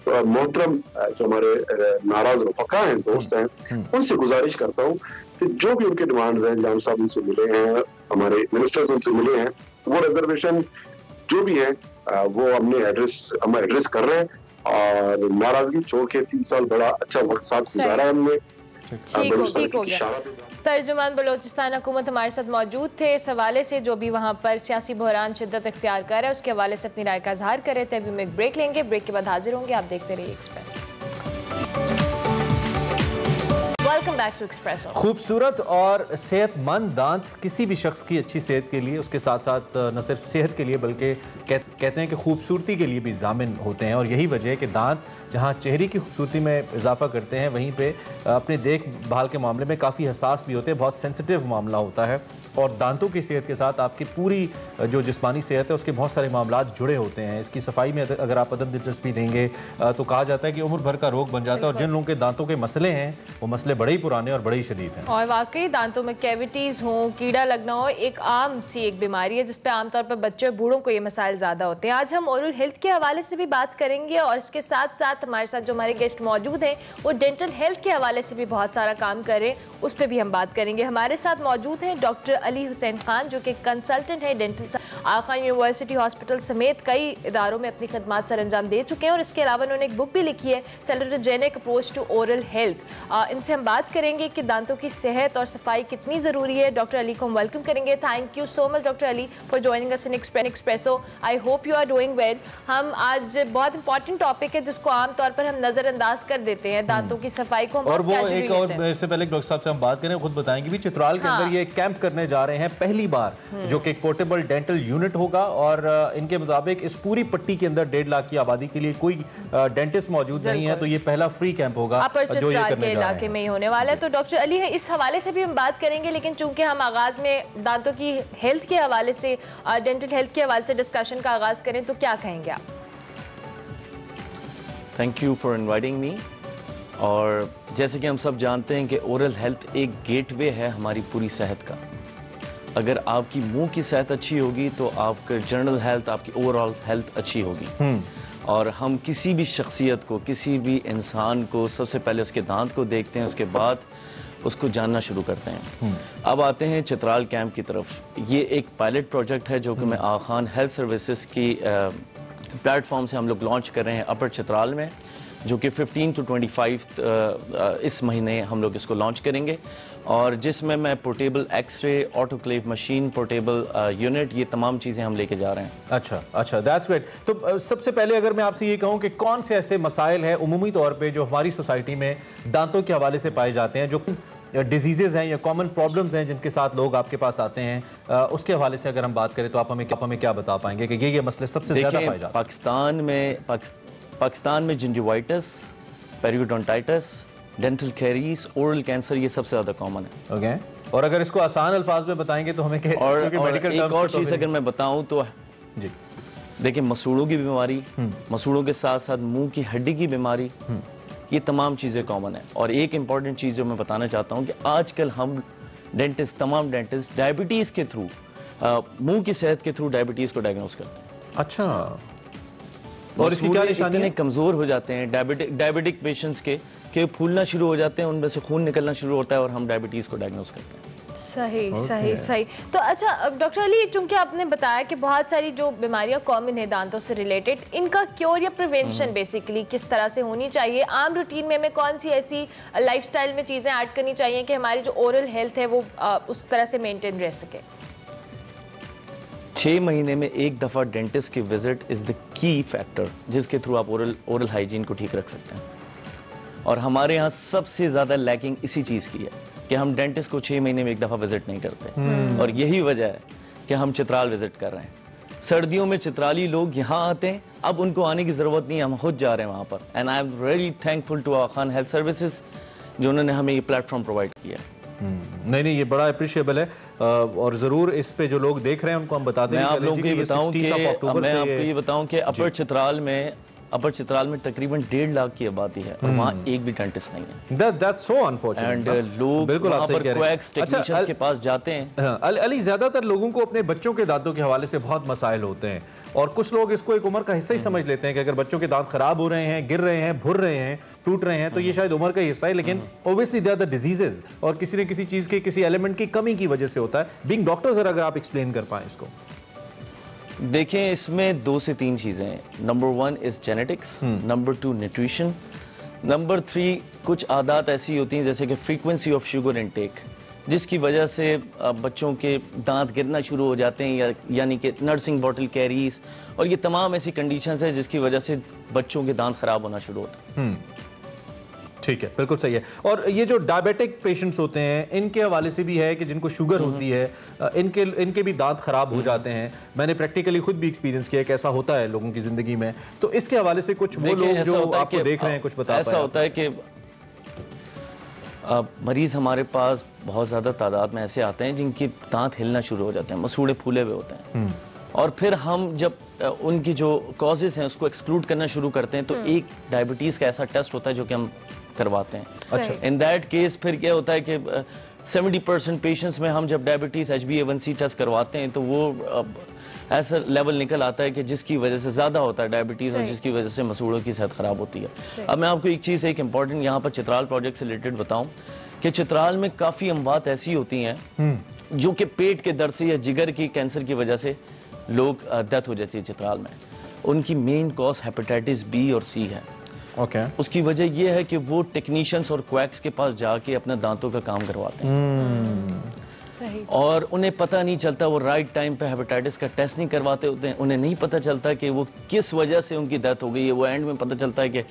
मोहतरम जो हमारे नाराज़ रफका हैं दोस्त हैं हम्म। उनसे गुजारिश करता हूँ कि जो भी उनके डिमांड्स हैं जाम साहब उनसे मिले हैं हमारे मिनिस्टर्स उनसे मिले हैं वो रिजर्वेशन जो भी है वो हमने एड्रेस हम एड्रेस कर रहे हैं और नाराज़गी छोड़ के तीन साल बड़ा अच्छा वक्त साथ गुजारा हमने। ठीक। हो गया। तर्जुमान बलोचिस्तान हुकूमत हमारे साथ मौजूद थे। इस हवाले से जो भी वहाँ पर सियासी बहरान शिद्दत अख्तियार कर है, उसके हवाले से अपनी राय का इजहार करे थे अभी हम एक ब्रेक लेंगे। ब्रेक के बाद हाजिर होंगे। आप देखते रहिए Express welcome back to Express खूबसूरत और सेहतमंद दांत किसी भी शख्स की अच्छी सेहत के लिए, उसके साथ साथ न सिर्फ़ सेहत के लिए, बल्कि कहते हैं कि खूबसूरती के लिए भी जामिन होते हैं। और यही वजह है कि दांत जहाँ चेहरे की खूबसूरती में इजाफा करते हैं, वहीं पर अपने देखभाल के मामले में काफ़ी हसास भी होते हैं, बहुत सेंसिटिव मामला होता है। और दांतों की सेहत के साथ आपकी पूरी जो जिस्मानी सेहत है उसके बहुत सारे मामला जुड़े होते हैं। इसकी सफ़ाई में अगर आप अदम दिलचस्पी देंगे तो कहा जाता है कि उम्र भर का रोग बन जाता है और जिन लोगों के दांतों के मसले हैं वो मसले बड़े ही पुराने और बड़े ही शदीद हैं। और वाकई दांतों में कैविटीज़ हों कीड़ा लगना हो एक आम सी एक बीमारी है जिसपे आमतौर पर बच्चे और बूढ़ों को ये मसाइल ज़्यादा होते हैं। आज हम ओरल हेल्थ के हवाले से भी बात करेंगे और इसके साथ साथ हमारे साथ जो हमारे गेस्ट मौजूद हैं वो डेंटल हेल्थ के हवाले से भी बहुत सारा काम कर रहे हैं उस पर भी हम बात करेंगे। हमारे साथ मौजूद हैं डॉक्टर अली हुसैन खान जो कि कंसल्टेंट है डेंटल आखान यूनिवर्सिटी हॉस्पिटल समेत कई इदारों में अपनी खदमात सर अंजाम दे चुके हैं और इसके अलावा उन्होंने एक बुक भी लिखी है salutogenic approach to oral health इनसे हम बात करेंगे कि दांतों की सेहत और सफ़ाई कितनी ज़रूरी है। डॉक्टर अली को हम वेलकम करेंगे। Thank you so much doctor Ali for joining us in Expresso I hope you are doing well हम आज बहुत इंपॉर्टेंट टॉपिक है जिसको आमतौर पर हम नज़रअंदाज कर देते हैं। दांतों की सफ़ाई को और वो एक और इससे पहले डॉक्टर साहब से हम बात करें खुद बताएँगे भी चित्राल के हाँ। अंदर ये कैंप करने जा रहे हैं पहली बार जो कि एक पोर्टेबल डेंटल यूनिट होगा और इनके मुताबिक इस पूरी पट्टी के अंदर डेढ़ लाख की आबादी के लिए कोई डेंटिस्ट मौजूद नहीं है तो ये पहला फ्री कैंप होगा जो ये करने इलाके में ही होने वाला है। तो डॉक्टर अली है इस हवाले से भी हम बात करेंगे लेकिन चूँकि हम आगाज़ में दांतों की हेल्थ के हवाले से डेंटल हेल्थ के हवाले से डिस्कशन का आगाज़ करें तो क्या कहेंगे आप? Thank you for inviting me और जैसे कि हम सब जानते हैं कि ओरल हेल्थ एक गेटवे है हमारी पूरी सेहत का। अगर आपकी मुँह की सेहत अच्छी होगी तो आपके जनरल हेल्थ आपकी ओवरऑल हेल्थ अच्छी होगी हम्म। और हम किसी भी शख्सियत को किसी भी इंसान को सबसे पहले उसके दांत को देखते हैं उसके बाद उसको जानना शुरू करते हैं हम्म। अब आते हैं चित्राल कैंप की तरफ़ ये एक पायलट प्रोजेक्ट है जो कि मैं। आखान हेल्थ सर्विसेज़ की प्लेटफॉर्म से हम लोग लॉन्च कर रहे हैं अपर चित्राल में जो कि 15 टू 25 इस महीने हम लोग इसको लॉन्च करेंगे और जिसमें मैं portable X ray autoclave machine portable unit ये तमाम चीज़ें हम लेके जा रहे हैं। अच्छा अच्छा दैट्स ग्रेट तो सबसे पहले अगर मैं आपसे ये कहूँ कि कौन से ऐसे मसाइल हैं उमूमी तौर पे जो हमारी सोसाइटी में दांतों के हवाले से पाए जाते हैं जो डिजीज़ेज़ हैं या कॉमन प्रॉब्लम्स हैं जिनके साथ लोग आपके पास आते हैं आ, उसके हवाले से अगर हम बात करें तो आप हमें आप हमें क्या बता पाएँगे कि ये ये मसले सबसे ज़्यादा पाए जाते हैं? पाकिस्तान में पाकिस्तान में gingivitis periodontitis dental caries oral cancer ये सबसे ज़्यादा कॉमन है। Okay okay. और अगर इसको आसान अल्फाज में बताएँगे तो हमें और, और एक और तो चीज़ अगर मैं बताऊँ तो जी। देखिए मसूड़ों की बीमारी हम्म। मसूड़ों के साथ साथ मुँह की हड्डी की बीमारी हम्म। ये तमाम चीज़ें कॉमन है। और एक इंपॉर्टेंट चीज़ जो मैं बताना चाहता हूँ कि आजकल हम डेंटिस्ट तमाम डेंटिस्ट डायबिटीज़ के थ्रू मुँह की सेहत के थ्रू डायबिटीज़ को डायग्नोस करते हैं। अच्छा। और इसकी क्या निशानी कमज़ोर हो जाते हैं डायबिटिक डायबिटिक पेशेंट्स के कि फूलना शुरू हो जाते हैं उनमें से खून निकलना शुरू होता है और हम डायबिटीज़ को डायग्नोस करते हैं। सही Okay. सही सही। तो अच्छा अब डॉक्टर अली चूँकि आपने बताया कि बहुत सारी जो बीमारियाँ कॉमन है दांतों से रिलेटेड इनका क्योर या प्रिवेंशन बेसिकली किस तरह से होनी चाहिए? आम रूटीन में हमें कौन सी ऐसी लाइफस्टाइल में चीज़ें ऐड करनी चाहिए कि हमारी जो ओरल हेल्थ है वो अ, उस तरह से मेंटेन रह सके? छः महीने में एक दफ़ा डेंटिस्ट की visit is the key factor जिसके थ्रू आप ओरल ओरल हाइजीन को ठीक रख सकते हैं। और हमारे यहाँ सबसे ज़्यादा लैकिंग इसी चीज़ की है कि हम डेंटिस्ट को छः महीने में एक दफ़ा विज़िट नहीं करते। और यही वजह है कि हम चित्राल विज़िट कर रहे हैं। सर्दियों में चित्राली लोग यहाँ आते हैं अब उनको आने की ज़रूरत नहीं है हम खुद जा रहे हैं वहाँ पर। And I am very thankful to Aga Khan health services जो उन्होंने हमें ये प्लेटफॉर्म प्रोवाइड किया हम्म, नहीं नहीं ये बड़ा अप्रिशिएबल है। और ज़रूर इस पे जो लोग देख रहे हैं उनको हम बता दें मैं आप लोगों को ये बताऊँ कि मैं आपको ये ये बताऊँ कि अपर चित्राल में अपर चित्राल में तकरीबन डेढ़ लाख की आबादी है और वहाँ एक भी डेंटिस्ट नहीं है। That that's so unfortunate and लोग बिल्कुल आप सही पर कह रहे हैं। अच्छा टेक्नीशियंस के पास जाते हैं। हाँ, अल- अली ज़्यादातर लोगों को अपने बच्चों के दांतों के हवाले से बहुत मसाइल होते हैं और कुछ लोग इसको एक उम्र का हिस्सा ही समझ लेते हैं कि अगर बच्चों के दांत खराब हो रहे हैं गिर रहे हैं भुर रहे हैं टूट रहे हैं तो ये शायद उम्र का ही हिस्सा है लेकिन obviously they are the diseases और किसी न किसी चीज़ के किसी एलिमेंट की कमी की वजह से होता है। बीइंग डॉक्टर अगर आप एक्सप्लेन कर पाए इसको। देखें इसमें दो से तीन चीज़ें हैं। Number one is genetics number two nutrition number three कुछ आदत ऐसी होती हैं जैसे कि फ्रीक्वेंसी ऑफ़ शुगर इनटेक जिसकी वजह से बच्चों के दांत गिरना शुरू हो जाते हैं या यानी कि नर्सिंग बॉटल कैरीज और ये तमाम ऐसी कंडीशंस है जिसकी वजह से बच्चों के दांत खराब होना शुरू होते हैं। ठीक है बिल्कुल सही है। और ये जो डायबिटिक पेशेंट्स होते हैं इनके हवाले से भी है कि जिनको शुगर होती है इनके इनके भी दांत खराब हो जाते हैं। मैंने प्रैक्टिकली खुद भी एक्सपीरियंस किया कि ऐसा होता है लोगों की ज़िंदगी में। तो इसके हवाले से कुछ वो लोग जो आपको देख रहे हैं कुछ बता ऐसा होता है कि मरीज़ हमारे पास बहुत ज़्यादा तादाद में ऐसे आते हैं जिनके दांत हिलना शुरू हो जाते हैं मसूड़े फूले हुए होते हैं। और फिर हम जब उनकी जो कॉजेज हैं उसको एक्सक्लूड करना शुरू करते हैं तो एक डायबिटीज़ का ऐसा टेस्ट होता है जो कि हम करवाते हैं। अच्छा। इन दैट केस फिर क्या होता है कि सेवेंटी परसेंट पेशेंट्स में हम जब diabetes H B A one C test करवाते हैं तो वो ऐसा लेवल निकल आता है कि जिसकी वजह से ज़्यादा होता है डायबिटीज़ और जिसकी वजह से मसूड़ों की सेहत ख़राब होती है। अब मैं आपको एक चीज़ एक इंपॉर्टेंट यहाँ पर चित्राल प्रोजेक्ट से रिलेटेड बताऊँ कि चित्राल में काफ़ी अमवात ऐसी होती हैं जो कि पेट के दर्द से या जिगर की कैंसर की वजह से लोग डेथ हो जाती है चित्राल में। उनकी मेन कॉज हेपेटाइटिस बी और सी है। ओके उसकी वजह यह है कि वो टेक्नीशियंस और क्वैक्स के पास जाके अपने दांतों का काम करवाते हैं। सही और उन्हें पता नहीं चलता वो राइट टाइम पे हेपेटाइटिस का टेस्ट नहीं करवाते होते हैं। उन्हें नहीं पता चलता कि वो किस वजह से उनकी डेथ हो गई। है वो एंड में पता चलता है कि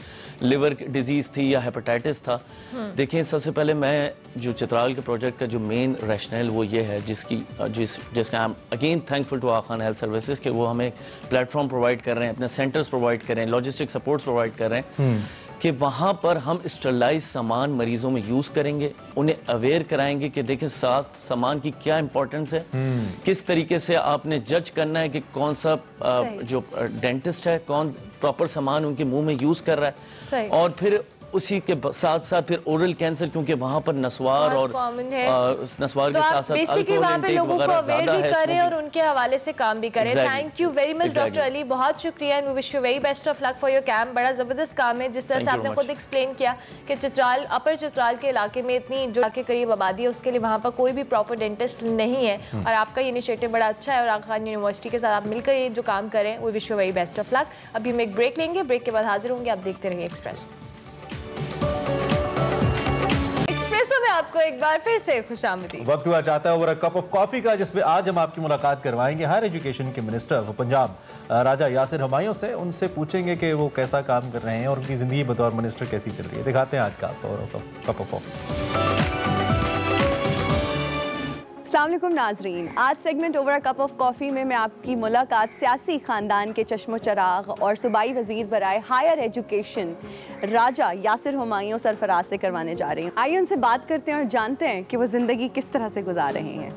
लिवर डिज़ीज़ थी या हेपेटाइटिस था। देखिए सबसे पहले मैं जो चित्राल के प्रोजेक्ट का जो मेन रैशनल वो ये है जिसकी जिस जिसका I am again thankful to Aga Khan health services के वो हमें प्लेटफॉर्म प्रोवाइड कर रहे हैं अपने सेंटर्स प्रोवाइड कर रहे हैं लॉजिस्टिक सपोर्ट्स प्रोवाइड कर रहे हैं। कि वहाँ पर हम स्टरलाइज सामान मरीजों में यूज़ करेंगे उन्हें अवेयर कराएँगे कि देखें साथ सामान की क्या इंपॉर्टेंस है। किस तरीके से आपने जज करना है कि कौन सा आ, जो डेंटिस्ट है कौन प्रॉपर सामान उनके मुँह में यूज़ कर रहा है। और फिर उसी के साथ साथ फिर ओरल कैंसर क्योंकि वहाँ पर नसवार और नसवार तो के साथ साथ बेसिकली वहाँ पे लोगों को अवेयर भी करें और उनके हवाले से काम भी करें। Thank you very much doctor Ali बहुत शुक्रिया and we wish you very best of luck for your camp बड़ा ज़बरदस्त काम है। जिस तरह से आपने खुद एक्सप्लेन किया कि चित्राल अपर चित्राल के इलाके में इतनी जो के करीब आबादी है उसके लिए वहाँ पर कोई भी प्रॉपर डेंटिस्ट नहीं है। और आपका ये इनिशिएटिव बड़ा अच्छा है और आगा खान यूनिवर्सिटी के साथ आप मिलकर ये जो काम करें we wish you very best of luck अभी हम एक ब्रेक लेंगे। ब्रेक के बाद हाजिर होंगे। आप देखते रहिए एक्सप्रेस एक्सप्रेसो में आपको एक बार फिर से खुश वक्त हुआ चाहता है ओवर कप ऑफ़ कॉफ़ी का, जिसमें आज हम आपकी मुलाकात करवाएँगे। हायर एजुकेशन के मिनिस्टर पंजाब राजा यासिर हमायों से उनसे पूछेंगे कि वो कैसा काम कर रहे हैं और उनकी ज़िंदगी बतौर मिनिस्टर कैसी चल रही है। दिखाते हैं आज का आपका कप ऑफ़ कॉफ़ी अल्लाम नाजरीन। आज segment over a cup of coffee में मैं आपकी मुलाकात सियासी ख़ानदान के चश्मो चराग और सूबाई वज़ीर बरए हायर एजुकेशन राजा यासिर हुमायूं सरफराज से करवाने जा रही हूँ। आइए उनसे बात करते हैं और जानते हैं कि वो ज़िंदगी किस तरह से गुजार रहे हैं।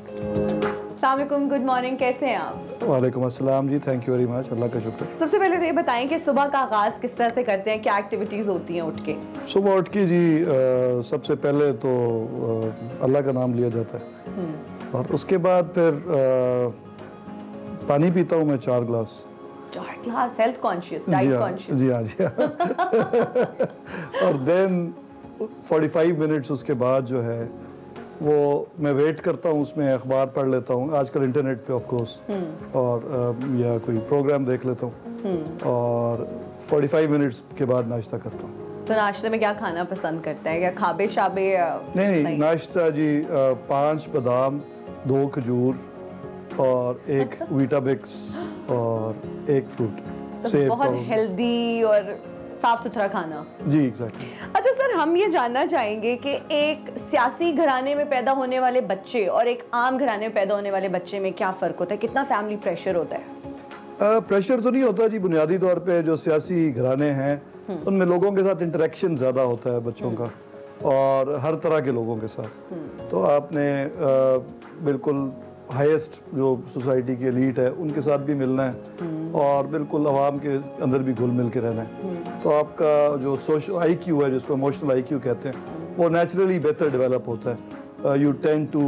अलैक्म गुड मॉर्निंग कैसे हैं आप? वालेकुम अस्सलाम जी थैंक यू वेरी मच अल्लाह का शुक्र। सबसे पहले तो ये बताएँ कि सुबह का आगाज़ किस तरह से करते हैं क्या एक्टिविटीज़ होती हैं उठ के? सुबह उठ के जी सबसे पहले तो अल्लाह का नाम लिया जाता है। और उसके बाद फिर अ, पानी पीता हूँ मैं चार ग्लास। चार class health conscious diet conscious जी हाँ जी हाँ। *laughs* और देन 45 मिनट्स उसके बाद जो है वो मैं वेट करता हूँ उसमें अखबार पढ़ लेता हूँ। आजकल इंटरनेट पे ऑफ़ कोर्स और अ, या कोई प्रोग्राम देख लेता हूँ। और 45 मिनट्स के बाद नाश्ता करता हूँ। तो नाश्ते में क्या खाना पसंद करते हैं? क्या खाबे शाबे या नहीं नहीं नाश्ता जी पाँच बादाम दो खजूर और एक वीटाबिक्स और एक फ्रूट। तो बहुत हेल्दी और साफ़ सुथरा खाना। जी एग्जैक्टली अच्छा सर हम ये जानना चाहेंगे कि एक सियासी घराने में पैदा होने वाले बच्चे और एक आम घराने में पैदा होने वाले बच्चे में क्या फ़र्क होता है? कितना फैमिली प्रेशर होता है? प्रेशर तो नहीं होता जी बुनियादी तौर पे जो सियासी घराने हैं उनमें लोगों के साथ इंटरेक्शन ज़्यादा होता है बच्चों का और हर तरह के लोगों के साथ। तो आपने अ, बिल्कुल हाईएस्ट जो सोसाइटी की एलीट है उनके साथ भी मिलना है और बिल्कुल आवाम के अंदर भी घुल मिल के रहना है। तो आपका जो सोशल आईक्यू है जिसको इमोशनल आई क्यू कहते हैं वो नेचुरली बेहतर डेवलप होता है। You tend to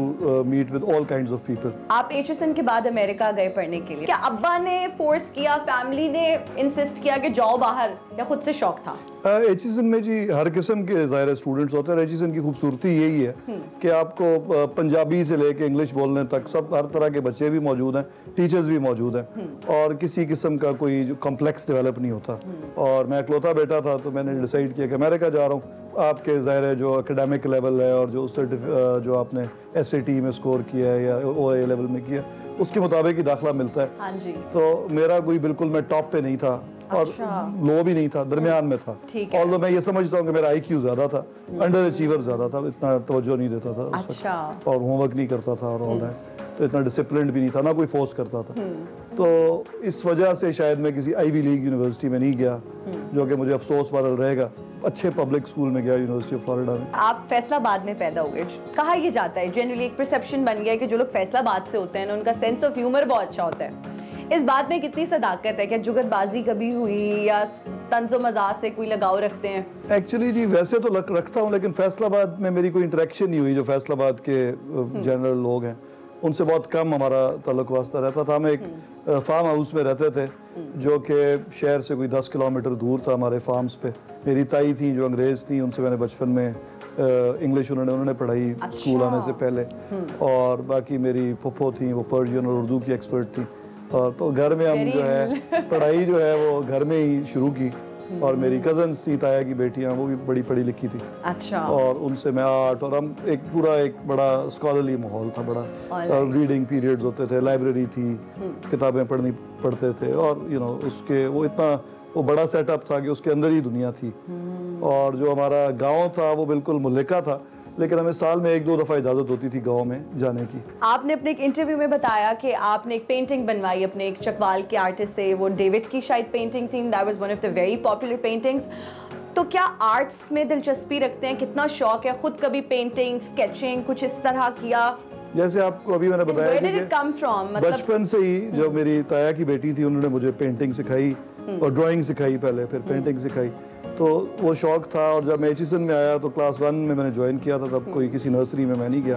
meet with all kind of people आप एचएसएन के बाद अमेरिका गए पढ़ने के लिए। क्या अब्बा ने फोर्स किया फैमिली ने इंसिस्ट किया कि जाओ बाहर? या खुद से शौक था? एच में जी हर किस्म के ज़ाहिर स्टूडेंट्स होते हैं एच की खूबसूरती यही है कि आपको पंजाबी से लेके इंग्लिश बोलने तक सब हर तरह के बच्चे भी मौजूद हैं टीचर्स भी मौजूद हैं और किसी किस्म का कोई जो कॉम्प्लेक्स डेवलप नहीं होता। और मैं अकलौता बेटा था तो मैंने डिसाइड किया कि अमेरिका जा रहा हूँ। आपके ज़ाहिर जो एकेडमिक लेवल है और जो अ, जो आपने एसएटी में स्कोर किया है या ओ लेवल में किया उसके मुताबिक ही दाखला मिलता है। हाँ जी। तो मेरा कोई बिल्कुल मैं टॉप पे नहीं था। और अच्छा। लो भी नहीं था दरमियान में था। और मैं ये समझता हूँ कि मेरा आईक्यू ज़्यादा था अंडर अचीवर ज़्यादा था इतना तवज्जो नहीं देता था अच्छा। और होमवर्क नहीं करता था और ऑल दैट तो इतना डिसिप्लिन भी नहीं था ना कोई फोर्स करता था। तो इस वजह से शायद मैं किसी आईवी लीग यूनिवर्सिटी में नहीं गया जो कि मुझे अफसोस वाला रहेगा। अच्छे पब्लिक स्कूल में गया यूनिवर्सिटी ऑफ़ फ्लोरिडा में। आप फैसलाबाद में पैदा हुए। कहा यह जाता है जनरली एक परसेप्शन बन गया है कि जो लोग फैसलाबाद से होते हैं ना उनका सेंस ऑफ़ ह्यूमर बहुत अच्छा होता है। इस बात में कितनी सदाकत है? क्या जुगतबाजी कभी हुई या तंजो मज़ाक से कोई लगाव रखते हैं? एक्चुअली जी वैसे तो लग, रखता हूँ लेकिन फैसलाबाद में मेरी कोई इंटरेक्शन नहीं हुई जो फैसलाबाद के जनरल लोग हैं। उनसे बहुत कम हमारा तल्लक वास्ता रहता था। हम एक फार्म हाउस में रहते थे जो कि शहर से कोई दस किलोमीटर दूर था हमारे फार्म्स पे। मेरी ताई थी जो अंग्रेज़ थी उनसे मैंने बचपन में इंग्लिश उन्होंने उन्होंने पढ़ाई अच्छा। स्कूल आने से पहले। और बाकी मेरी पप्पो थी वो पर्शियन और उर्दू की एक्सपर्ट थी। और तो घर में हम जो है *laughs* पढ़ाई जो है वो घर में ही शुरू की और मेरी कजन्स थी ताया की बेटियाँ वो भी बड़ी पढ़ी लिखी थी। अच्छा। और उनसे मैं आर्ट और हम एक पूरा एक बड़ा स्कॉलरली माहौल था बड़ा। और रीडिंग पीरियड्स होते थे लाइब्रेरी थी किताबें पढ़नी पढ़ते थे और यू नो उसके वो इतना वो बड़ा सेटअप था कि उसके अंदर ही दुनिया थी। और जो हमारा गाँव था वो बिल्कुल मुल्लिका था। लेकिन हमें साल में एक दो दफ़ा इजाज़त होती थी गाँव में जाने की। आपने अपने एक इंटरव्यू में बताया कि आपने एक पेंटिंग बनवाई अपने एक चकवाल के आर्टिस्ट थे वो डेविड की शायद पेंटिंग थी that was one of the very popular paintings तो क्या आर्ट्स में दिलचस्पी रखते हैं? कितना शौक है? खुद कभी पेंटिंग स्केचिंग कुछ इस तरह किया? जैसे आपको अभी मैंने बताया? मतलब- बचपन से ही जब मेरी ताया की बेटी थी उन्होंने मुझे पेंटिंग सिखाई और ड्राइंग सिखाई पहले फिर पेंटिंग सिखाई। तो वो शौक था और जब मैं एचिसन में आया तो क्लास वन में मैंने ज्वाइन किया था तब कोई किसी नर्सरी में मैं नहीं गया।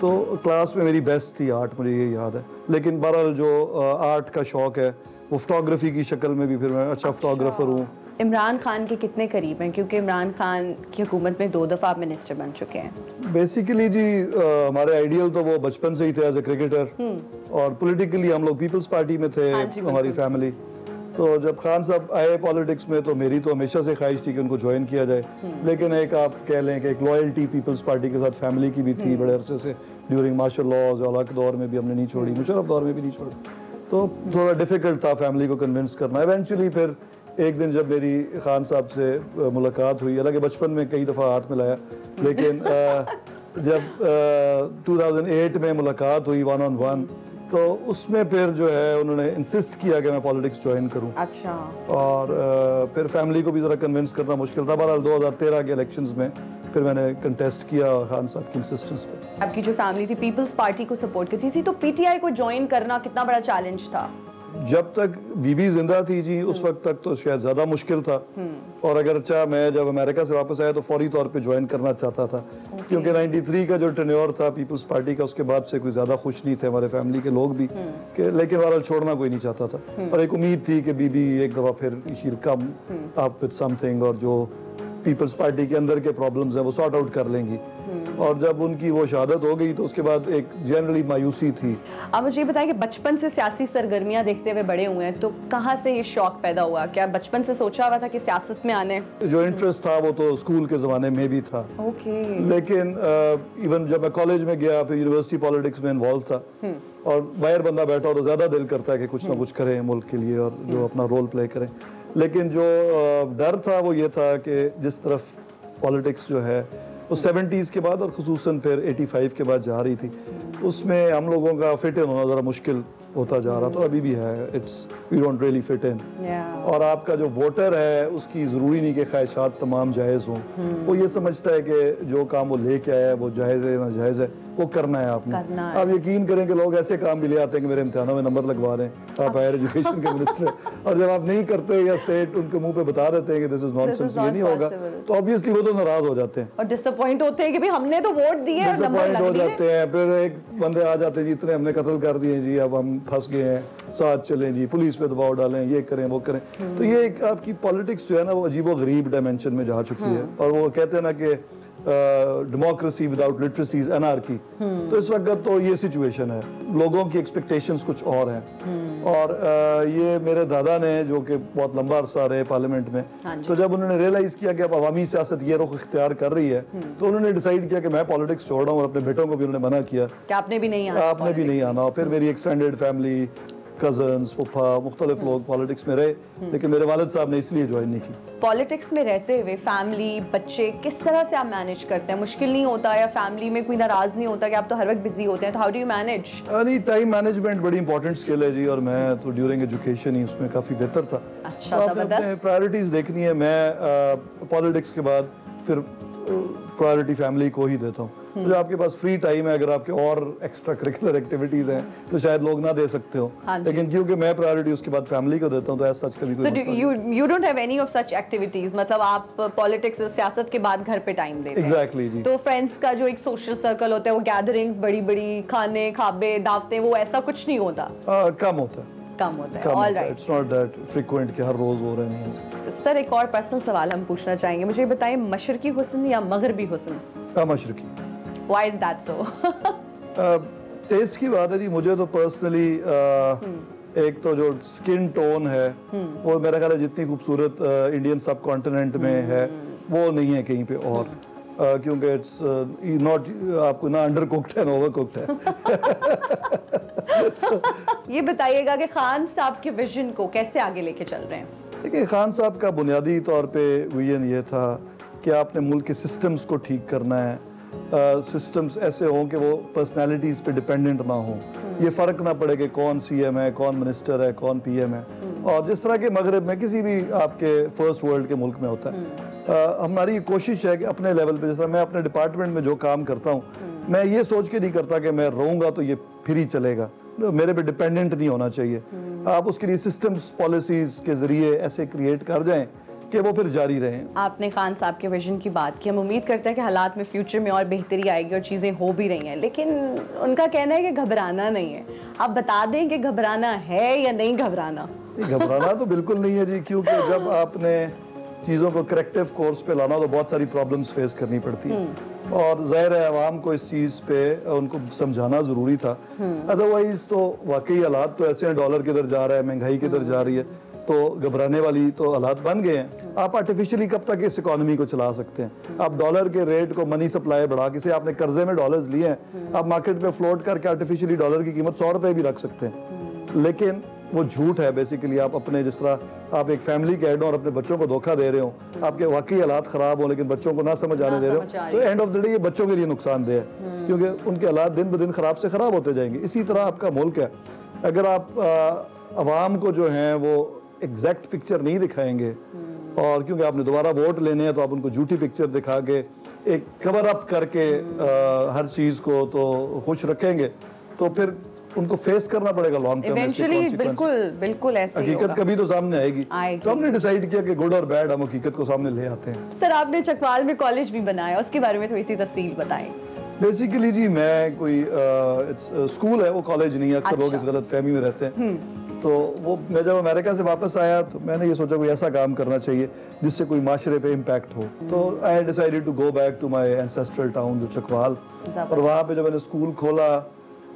तो क्लास में मेरी बेस्ट थी आर्ट मुझे ये याद है। लेकिन बहरहाल जो आर्ट का शौक है वो फोटोग्राफी की शक्ल में भी फिर मैं अच्छा फोटोग्राफर हूँ। इमरान खान के कितने करीब हैं? क्योंकि इमरान खान की हुकूमत में दो दफ़ा आप मिनिस्टर बन चुके हैं। बेसिकली जी अ, हमारे आइडियल तो वो बचपन से ही थे एज ए क्रिकेटर और पॉलिटिकली हम लोग पीपल्स पार्टी में थे हाँ हमारी फैमिली तो जब खान साहब आए पॉलिटिक्स में तो मेरी तो हमेशा से ख्वाहिश थी कि उनको ज्वाइन किया जाए। लेकिन एक आप कह लें कि एक लॉयल्टी पीपल्स पार्टी के साथ फैमिली की भी थी बड़े अरसे से। ड्यूरिंग मार्शल लॉज और अलग दौर में भी हमने नहीं छोड़ी मुशरफ दौर में भी नहीं छोड़ी। तो थोड़ा डिफ़िकल्ट था फैमिली को कन्विंस करना। इवेंचुअली फिर एक दिन जब मेरी खान साहब से मुलाकात हुई हालाँकि बचपन में कई दफ़ा हाथ मिलाया लेकिन जब अ, 2008 में मुलाकात हुई वन ऑन वन तो उसमें फिर जो है उन्होंने इंसिस्ट किया कि मैं पॉलिटिक्स ज्वाइन करूँ। अच्छा। और फिर फैमिली को भी ज़रा कन्विंस करना मुश्किल था। बहरहाल 2013 के इलेक्शंस में फिर मैंने कंटेस्ट किया खान साहब की इंसिस्टेंस पे। आपकी जो फैमिली थी पीपल्स पार्टी को सपोर्ट करती थी तो पीटीआई को ज्वाइन करना कितना बड़ा चैलेंज था? जब तक बीबी ज़िंदा थी जी उस वक्त तक तो शायद ज़्यादा मुश्किल था। और अगर अच्छा मैं जब अमेरिका से वापस आया तो फौरी तौर पे ज्वाइन करना चाहता था। क्योंकि 93 का जो टेन्योर था पीपल्स पार्टी का उसके बाद से कोई ज़्यादा खुश नहीं थे हमारे फैमिली के लोग भी। कि लेकिन बहरहाल छोड़ना कोई नहीं चाहता था। और एक उम्मीद थी कि बीबी एक दफ़ा फिर शील कम अप विद समथिंग और जो पीपल्स पार्टी के अंदर के प्रॉब्लम्स हैं वो सॉर्ट आउट कर लेंगी। और जब उनकी वो शहादत हो गई तो उसके बाद एक जनरली मायूसी थी। आप मुझे बताएँ कि बचपन से सियासी सरगर्मियाँ देखते हुए बड़े हुए हैं तो कहाँ से ये शौक पैदा हुआ? क्या बचपन से सोचा हुआ था कि सियासत में आने? जो इंटरेस्ट था वो तो स्कूल के ज़माने में भी था। ओके लेकिन इवन जब मैं कॉलेज में गया फिर यूनिवर्सिटी पॉलिटिक्स में इन्वॉल्व था। और बाहर बंदा बैठा हो तो ज़्यादा दिल करता है कि कुछ ना कुछ करें मुल्क के लिए और जो अपना रोल प्ले करें। लेकिन जो डर था वो ये था कि जिस तरफ़ पॉलिटिक्स जो है वो सेवेंटीज़ के बाद और खसूस फिर 85 के बाद जा रही थी। उसमें हम लोगों का फिट इन होना ज़रा मुश्किल होता जा रहा तो अभी भी है। It's we don't really fit in और आपका जो वोटर है उसकी ज़रूरी नहीं कि ख्वाहिशात तमाम जायज़ हों। वो ये समझता है कि जो काम वो लेके आया है वो जायज़ है ना जायज़ है। वो करना है आपने। करना है। आप यकीन करें कि लोग ऐसे काम भी ले आते हैं कि मेरे इम्तिहानों में नंबर लगवा दें। आप हायर एजुकेशन के मिनिस्टर और जब आप नहीं करते या स्टेट उनके मुँह पे बता देते हैं कि दिस इज़ नॉनसेंस ये नहीं होगा तो ऑब्वियसली वो तो नाराज़ हो जाते हैं। और डिसअपॉइंट होते हैं कि भाई हमने तो वोट दिए डिसअपॉइंट हो जाते हैं। फिर एक बंदे आ जाते हैं जी इतने हमने कत्ल कर दिए जी अब हम फंस गए हैं साथ चलें जी पुलिस पे दबाव डालें ये करें वो करें। तो ये एक आपकी पॉलिटिक्स जो है ना वो अजीब गरीब डायमेंशन में जा चुकी है। और वो कहते हैं ना कि democracy without literacy is anarchy तो इस वक्त तो ये सिचुएशन है। लोगों की एक्सपेक्टेशंस कुछ और हैं। और अ, ये मेरे दादा ने जो कि बहुत लंबा अरसा रहे पार्लियामेंट में हाँ तो जब उन्होंने रियलाइज़ किया कि अब अवामी सियासत ये रुख इख्तियार कर रही है तो उन्होंने डिसाइड किया कि मैं पॉलिटिक्स छोड़ रहा हूँ और अपने बेटों को भी उन्होंने मना किया। कि आपने भी नहीं आना आपने भी नहीं आना। और फिर मेरी एक्सटेंडेड फैमिली कजन्स फुफा मुख्तलिफ़ लोग पॉलिटिक्स में रहे लेकिन मेरे वालिद साहब ने इसलिए ज्वाइन नहीं की। पॉलिटिक्स में रहते हुए फैमिली बच्चे किस तरह से आप मैनेज करते हैं? मुश्किल नहीं होता या फैमिली में कोई नाराज़ नहीं होता कि आप तो हर वक्त बिज़ी होते हैं तो हाउ डू यू मैनेज नहीं टाइम मैनेजमेंट बड़ी इंपॉर्टेंट स्किल है जी और मैं तो ड्यूरिंग एजुकेशन ही उसमें काफ़ी बेहतर था। अच्छा, तो प्रायोरिटीज़ देखनी है मैं पॉलिटिक्स के बाद फिर प्रायोरिटी फैमिली को ही देता हूँ। तो जो आपके पास फ्री टाइम है अगर आपके और एक्स्ट्रा करिकुलर एक्टिविटीज़ हैं तो शायद लोग ना दे सकते हो। हाँ लेकिन क्योंकि मैं प्रायोरिटी उसके बाद फैमिली को देता हूँ तो ऐसा सच कभी कोई। You you don't have any of such activities मतलब आप पॉलिटिक्स और सियासत के बाद घर पे टाइम देते हैं? Exactly, जी। तो फ्रेंड्स का जो एक सोशल सर्कल होता है वो गैदरिंग्स बड़ी बड़ी खाने खाबे दावतें वो ऐसा कुछ नहीं होता? कम होता है। कम होता है all right it's not that frequent कि हर रोज हो रहे हैं सर एक और पर्सनल सवाल हम पूछना चाहेंगे। मुझे बताएँ मशरकी हुस्न या मगरबी हुस्न? मशरकी। Why is that so taste की बात है जी मुझे तो पर्सनली एक तो जो स्किन टोन है वो मेरा ख्याल है जितनी खूबसूरत इंडियन सब कॉन्टिनेंट में है वो नहीं है कहीं पे और। अ, क्योंकि इट्स नॉट आपको ना अंडर कुक्ड है ना ओवर कुक्ड है। *laughs* ये बताइएगा कि खान साहब के विजन को कैसे आगे लेके चल रहे हैं? देखिए खान साहब का बुनियादी तौर पे विजन ये था कि आपने मुल्क के सिस्टम्स को ठीक करना है। सिस्टम्स ऐसे हों कि वो पर्सनालिटीज़ पे डिपेंडेंट ना हो। ये फ़र्क ना पड़े कि कौन सीएम है कौन मिनिस्टर है कौन पीएम है। और जिस तरह के मगरब में किसी भी आपके फ़र्स्ट वर्ल्ड के मुल्क में होता है। अ, हमारी ये कोशिश है कि अपने लेवल पे जिस मैं अपने डिपार्टमेंट में जो काम करता हूँ मैं ये सोच के नहीं करता कि मैं रहूँगा तो ये फिर ही चलेगा। मेरे पे डिपेंडेंट नहीं होना चाहिए। आप उसके लिए सिस्टम्स पॉलिसीज़ के ज़रिए ऐसे क्रिएट कर जाएँ कि वो फिर जारी रहे आपने खान साहब के विजन की बात की हम उम्मीद करते हैं कि हालात में फ्यूचर में और बेहतरी आएगी और चीज़ें हो भी रही हैं लेकिन उनका कहना है कि घबराना नहीं है। आप बता दें कि घबराना है या नहीं घबराना? घबराना तो बिल्कुल नहीं है जी क्योंकि जब आपने चीज़ों को करेक्टिव कोर्स पे लाना तो बहुत सारी प्रॉब्लम्स फेस करनी पड़ती है। और ज़ाहिर है आवाम को इस चीज़ पे उनको समझाना ज़रूरी था। अदरवाइज़ तो वाकई हालात तो ऐसे हैं डॉलर किधर जा रहा है महँगाई किधर जा रही है। तो घबराने वाली तो हालात बन गए हैं। आप आर्टिफिशियली कब तक इस इकोनॉमी को चला सकते हैं? आप डॉलर के रेट को मनी सप्लाई बढ़ा किसी आपने कर्जे में डॉलर्स लिए हैं आप मार्केट में फ्लोट करके आर्टिफिशियली डॉलर की कीमत सौ रुपए भी रख सकते हैं। लेकिन वो झूठ है बेसिकली आप अपने जिस तरह आप एक फैमिली के हेड हो और अपने बच्चों को धोखा दे रहे हो आपके वाकई हालात खराब हो लेकिन बच्चों को ना समझ आने दे रहे हो तो एंड ऑफ़ द डे ये बच्चों के लिए नुकसानदेह है क्योंकि उनके हालात दिन ब दिन खराब से खराब होते जाएँगे। इसी तरह आपका मुल्क है। अगर आप आवाम को जो है वो एग्जैक्ट पिक्चर नहीं दिखाएँगे। और क्योंकि आपने दोबारा वोट लेने हैं तो आप उनको झूठी पिक्चर दिखा के एक कवर अप करके आ, हर चीज़ को तो खुश रखेंगे। तो फिर उनको फेस करना पड़ेगा लॉन्ग टर्म बिल्कुल बिल्कुल ऐसे हकीकत कभी तो सामने आएगी। तो हमने डिसाइड किया कि गुड और बैड हम हकीकत को सामने ले आते हैं। सर आपने चकवाल में कॉलेज भी बनाया उसके बारे में थोड़ी सी तफसील बताएँ। बेसिकली जी मैं कोई स्कूल है वो कॉलेज नहीं है अक्सर अच्छा। लोग इस। गलत फहमी में रहते हैं। तो वो मैं जब अमेरिका से वापस आया तो मैंने ये सोचा कोई ऐसा काम करना चाहिए जिससे कोई माशरे पे इम्पैक्ट हो। तो I decided to go back to my ancestral town जो चकवाल। और वहाँ पे जब मैंने स्कूल खोला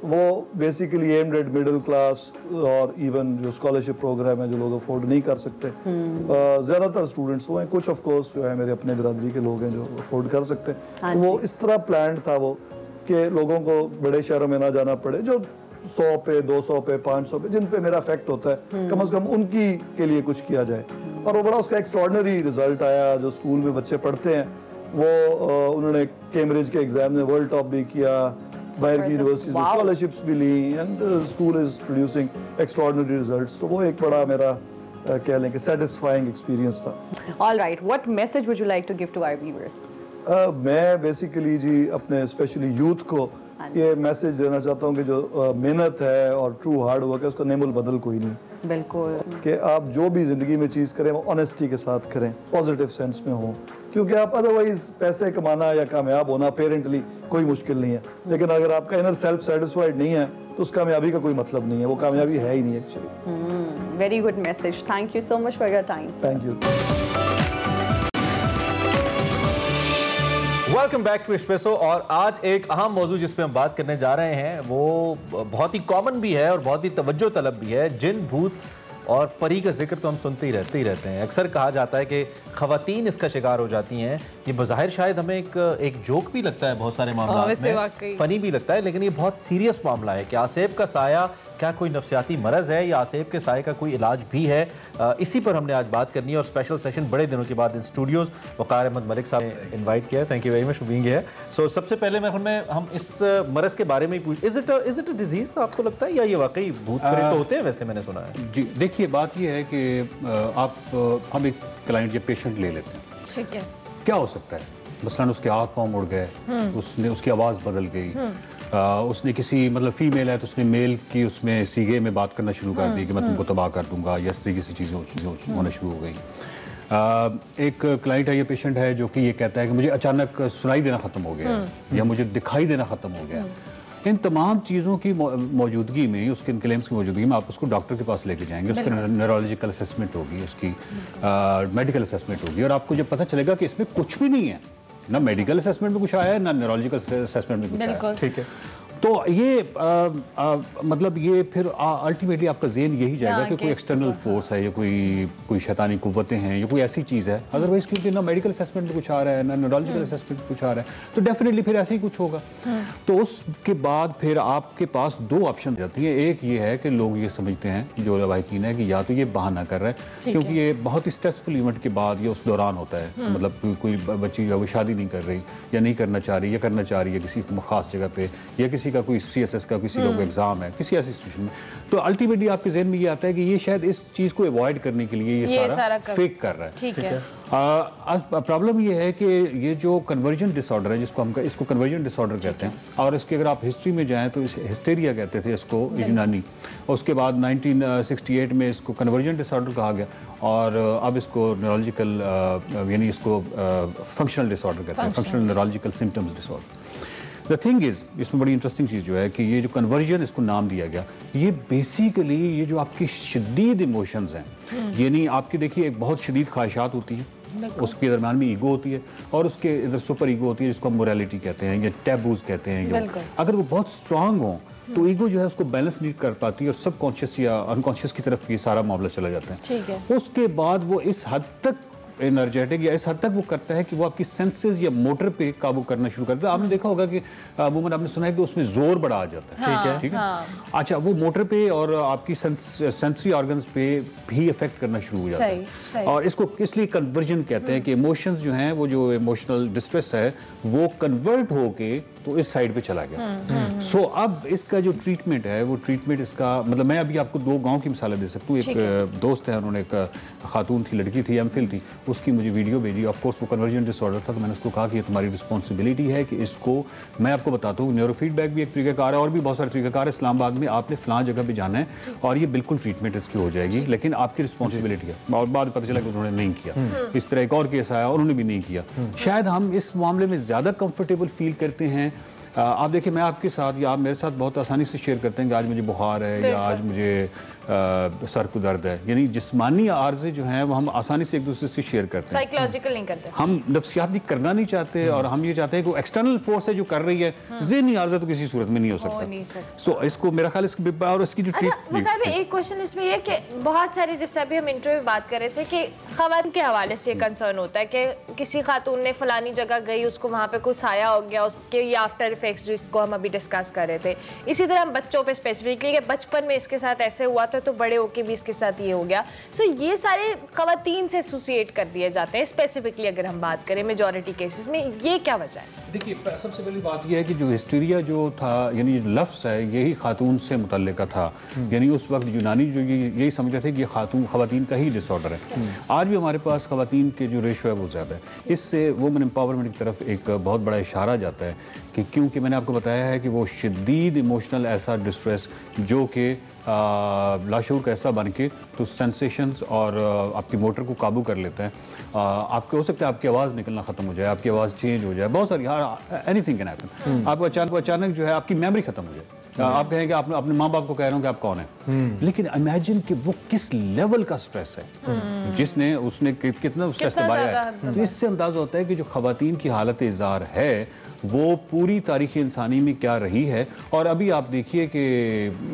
वो basically aimed at middle class और इवन जो स्कॉलरशिप प्रोग्राम है जो लोग अफोर्ड नहीं कर सकते। ज़्यादातर स्टूडेंट्स वो हैं कुछ ऑफ़ कोर्स जो है मेरे अपने बिरादरी के लोग हैं जो अफोर्ड कर सकते हैं। हाँ तो वो इस तरह प्लान था वो कि लोगों को बड़े शहरों में ना जाना पड़े जो सौ पे दो सौ पे पाँच सौ पे जिन पे मेरा इफ़ेक्ट होता है कम से कम उनकी के लिए कुछ किया जाए। और वो बड़ा उसका एक्स्ट्रॉर्डनरी रिज़ल्ट आया जो स्कूल में बच्चे पढ़ते हैं वो उन्होंने कैम्ब्रिज के एग्ज़ाम में वर्ल्ड टॉप भी किया बाहर की यूनिवर्सिटीज में स्कॉलरशिप्स भी ली and school is producing extraordinary results तो वो एक बड़ा मेरा कह लें कि सेटिस्फाइंग एक्सपीरियंस था। All right what message would you like to give to our viewers मैं बेसिकली जी अपने स्पेशली यूथ को ये मैसेज देना चाहता हूँ कि जो मेहनत है और ट्रू हार्ड वर्क है उसका नेमुल बदल कोई नहीं। बिल्कुल। कि आप जो भी ज़िंदगी में चीज़ करें वो ऑनेस्टी के साथ करें पॉजिटिव सेंस में हो। क्योंकि आप अदरवाइज़ पैसे कमाना या कामयाब होना पेरेंटली कोई मुश्किल नहीं है। लेकिन अगर आपका इनर सेल्फ सेटिस्फाइड नहीं है तो उस कामयाबी का कोई मतलब नहीं है। वो कामयाबी है ही नहीं actually very good message thank you so much for your time thank you welcome back to Expresso और आज एक अहम मौजू जिस पे हम बात करने जा रहे हैं, वो बहुत ही कॉमन भी है और बहुत ही तवज्जो तलब भी है, जिन भूत और परी का ज़िक्र तो हम सुनते ही रहते ही रहते हैं। अक्सर कहा जाता है कि खवातीन इसका शिकार हो जाती हैं। ये बज़ाहिर शायद हमें एक एक जोक भी लगता है बहुत सारे मामला में। फनी भी लगता है लेकिन ये बहुत सीरियस मामला है कि आसेब का साया क्या कोई नफसियाती मरज़ है या आसेब के साय का कोई इलाज भी है? इसी पर हमने आज बात करनी है और स्पेशल सेशन बड़े दिनों के बाद इन स्टूडियोज़ वकार अहमद मलिक साहब ने इन्वाइट किया thank you very much for being here so सबसे पहले मैं हमें हम इस मरज़ के बारे में ही पूछ is it is it a disease आपको लगता है या ये वाकई भूत प्रेत तो होते हैं? वैसे मैंने सुना है। जी देखिए बात यह है कि आप हम एक क्लाइंट या पेशेंट ले लेते हैं। ठीक है। क्या हो सकता है? मसलन उसके हाथ पाँव मुड़ गए उसने उसकी आवाज़ बदल गई अ, उसने किसी मतलब फीमेल है तो उसने मेल की उसमें सीगे में बात करना शुरू कर दी कि मैं तुमको तबाह कर दूँगा या इस तरीके से चीज़ें होना शुरू हो गई। एक क्लाइंट है ये पेशेंट है जो कि ये कहता है कि मुझे अचानक सुनाई देना ख़त्म हो गया या मुझे दिखाई देना ख़त्म हो गया इन तमाम चीज़ों की मौजूदगी में उसके इन क्लेम्स की मौजूदगी में आप उसको डॉक्टर के पास लेके जाएँगे उसके न्यूरोलॉजिकल असेसमेंट होगी उसकी मेडिकल असेसमेंट होगी। और आपको जब पता चलेगा कि इसमें कुछ भी नहीं है ना मेडिकल असेसमेंट में कुछ आया है ना न्यूरोलॉजिकल असेसमेंट में कुछ आया है। ठीक है। तो ये आ, आ, मतलब ये फिर अल्टीमेटली आपका जेन यही जाएगा हाँ, कि कोई एक्सटर्नल फोर्स है या कोई कोई शैतानी कुतें हैं या कोई ऐसी चीज़ है। अदरवाइज़ क्योंकि ना मेडिकल असेसमेंट में कुछ आ रहा है ना न्यूरोलॉजिकल असेसमेंट में कुछ आ रहा है। तो डेफिनेटली फिर ऐसे ही कुछ होगा। तो उसके बाद फिर आपके पास दो ऑप्शन जाती है। एक ये है कि लोग ये समझते हैं जो रवायकीन है कि या तो ये बहाना कर रहा है क्योंकि ये बहुत ही स्ट्रेसफुल इवेंट के बाद या उस दौरान होता है। मतलब कोई बच्ची या वो शादी नहीं कर रही या नहीं करना चाह रही या करना चाह रही है किसी खास जगह पे या किसी का कोई सी का किसी का कोई एग्ज़ाम है किसी ऐसी सिचुएशन में। तो अल्टीमेटली आपके जहन में ये आता है कि ये शायद इस चीज़ को अवॉइड करने के लिए ये, ये सारा, सारा कर- फेक कर रहा है। ठीक है। प्रॉब्लम ये है कि ये जो कन्वर्जन डिसऑर्डर है जिसको हम इसको कन्वर्जन डिसऑर्डर कहते हैं। और इसकी अगर आप हिस्ट्री में जाएँ तो इस हिस्टेरिया कहते थे इसको यूनानी और उसके बाद 1968 में इसको कन्वर्जन डिसऑर्डर कहा गया और अब इसको न्यूरोलॉजिकल यानी इसको फंक्शनल डिसऑर्डर कहते हैं। Functional neurological symptoms disorder the thing is इसमें बड़ी इंटरेस्टिंग चीज़ जो है कि ये जो कन्वर्जन इसको नाम दिया गया ये बेसिकली ये जो आपकी शदीद इमोशंस हैं यानी आपकी देखिए एक बहुत शदीद ख्वाहिशात होती हैं। उसके दरमियान में ईगो होती है और उसके इधर सुपर ईगो होती है जिसको हम मोरालिटी कहते हैं या टैबूज कहते हैं अगर वो बहुत स्ट्रांग हों तो ईगो जो है उसको बैलेंस नहीं कर पाती और सबकॉन्शियस या अनकॉन्शियस की तरफ़ ये सारा मामला चला जाता है। ठीक है। उसके बाद वो इस हद तक एनर्जेटिक या इस हद तक वो करता है कि वो आपकी सेंसेस या मोटर पे काबू करना शुरू करता है आपने देखा होगा कि अमूमन आपने सुना है कि उसमें ज़ोर बड़ा आ जाता है। हाँ, ठीक है? हाँ। अच्छा वो मोटर पे और आपकी सेंसरी ऑर्गन्स पे भी इफ़ेक्ट करना शुरू हो जाता है। और इसको इसलिए कन्वर्जन कहते हैं कि इमोशंस जो हैं वो जो इमोशनल डिस्ट्रेस है वो कन्वर्ट होके तो इस साइड पे चला गया। सो so, अब इसका जो ट्रीटमेंट है वो ट्रीटमेंट इसका मतलब मैं अभी आपको दो गाँव की मिसालें दे सकता हूँ। एक है। दोस्त है उन्होंने एक खातून थी लड़की थी एम थी उसकी मुझे वीडियो भेजी। ऑफ़ कोर्स वो कन्वर्जन डिसऑर्डर था तो मैंने उसको कहा कि ये तुम्हारी रिस्पॉन्सिबिलिटी है कि इसको मैं आपको बताता हूँ न्यूरो फीडबैक भी एक तरीकाकार है और भी बहुत सारे तरीकाकार है। इस्लामाबाद में आपने फलां जगह पर जाना है और ये बिल्कुल ट्रीटमेंट इसकी हो जाएगी लेकिन आपकी रिस्पॉन्सिबिलिटी है। और बाद पता चला कि उन्होंने नहीं किया। इस तरह एक और केस आया उन्होंने भी नहीं किया। शायद हम इस मामले में ज़्यादा कंफर्टेबल फील करते हैं आप देखिए मैं आपके साथ या आप मेरे साथ बहुत आसानी से शेयर करते हैं कि आज मुझे बुखार है या आज मुझे सर को दर्द है। यानी जिस्मानी आर्जे जो हैं वो हम आसानी से एक दूसरे से शेयर करते हैं। साइकोलॉजिकल नहीं करते। हम नफ्सियाती करना नहीं चाहते और हम ये चाहते हैं कि एक्सटर्नल फोर्स है जो कर रही है। जहनी आर्जा तो किसी सूरत में नहीं हो सकता। सो इसको मेरा ख्याल इसकी और इसकी जो अच्छा एक क्वेश्चन इसमें ये कि बहुत सारे जैसे अभी हम इंटरव्यू में बात कर रहे थे कि खवान के हवाले से कंसर्न होता है कि किसी खातून ने फलानी जगह गई उसको वहाँ पे कुछ साया हो गया उसके ये आफ्टर इफेक्ट्स जो इसको हम अभी डिस्कस कर रहे थे। इसी तरह हम बच्चों पे स्पेसिफिकली कि बचपन में इसके साथ ऐसे हुआ था तो बड़े होके भी इसके साथ ये हो गया। सो ये सारे खवातीन से एसोसिएट कर दिए जाते हैं स्पेसिफिकली अगर हम बात करें मेजोरिटी केसेस में ये क्या वजह है? देखिए सबसे पहली बात यह है कि जो हिस्टीरिया जो था यानी जो लफ्ज़ है यही खातून से मुतल था। यानी उस वक्त यूनानी जो ये यही समझते थे कि ये खातून खवातीन का ही डिसऑर्डर है। आज भी हमारे पास खवातीन के जो रेशो है वो ज़्यादा है। इससे वुमन एम्पावरमेंट की तरफ़ एक बहुत बड़ा इशारा जाता है कि क्योंकि मैंने आपको बताया है कि वो शदीद इमोशनल ऐसा डिस्ट्रेस जो कि लाशूर का ऐसा बन के तो सेंसेशंस और आपकी मोटर को काबू कर लेते हैं। आपके हो सकता है आपकी आवाज़ निकलना ख़त्म हो जाए आपकी आवाज़ चेंज हो जाए बहुत सारी एनी थिंग कैन हैपन आपको अचानक अचानक जो है आपकी मेमोरी ख़त्म हो जाए। आप कहें कि आप अपने माँ बाप को कह रहे हो कि आप कौन है? लेकिन इमेजिन कि वो किस लेवल का स्ट्रेस है? जिसने उसने कि, कितना स्ट्रेस दबाया है? तो इससे अंदाज़ा होता है कि जो खवातीन की हालत इजार है वो पूरी तारीख इंसानी में क्या रही है? और अभी आप देखिए कि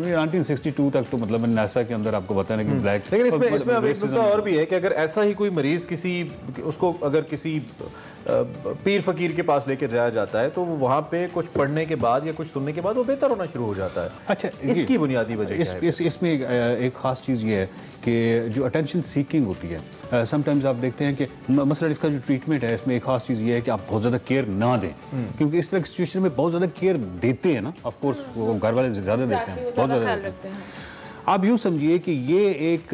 1962 तक तो मतलब नासा के अंदर आपको बताया कि ब्लैक लेकिन इसमें इसमें अब एक और भी है कि अगर ऐसा ही कोई मरीज़ किसी उसको अगर किसी पीर फकीर के पास लेके जाया जाता है तो वो वहाँ पे कुछ पढ़ने के बाद या कुछ सुनने के बाद वो बेहतर होना शुरू हो जाता है। अच्छा इसकी बुनियादी वजह इस, इस, इसमें एक, एक खास चीज़ ये है कि जो अटेंशन सीकिंग होती है समटाइम्स आप देखते हैं कि म- मसलन इसका जो ट्रीटमेंट है इसमें एक खास चीज़ ये है कि आप बहुत ज़्यादा केयर ना दें। क्योंकि इस तरह की सिचुएशन में बहुत ज़्यादा केयर देते हैं ना ऑफकोर्स वो घर वाले ज़्यादा देते हैं बहुत ज़्यादा देते हैं। आप यूँ समझिए कि ये एक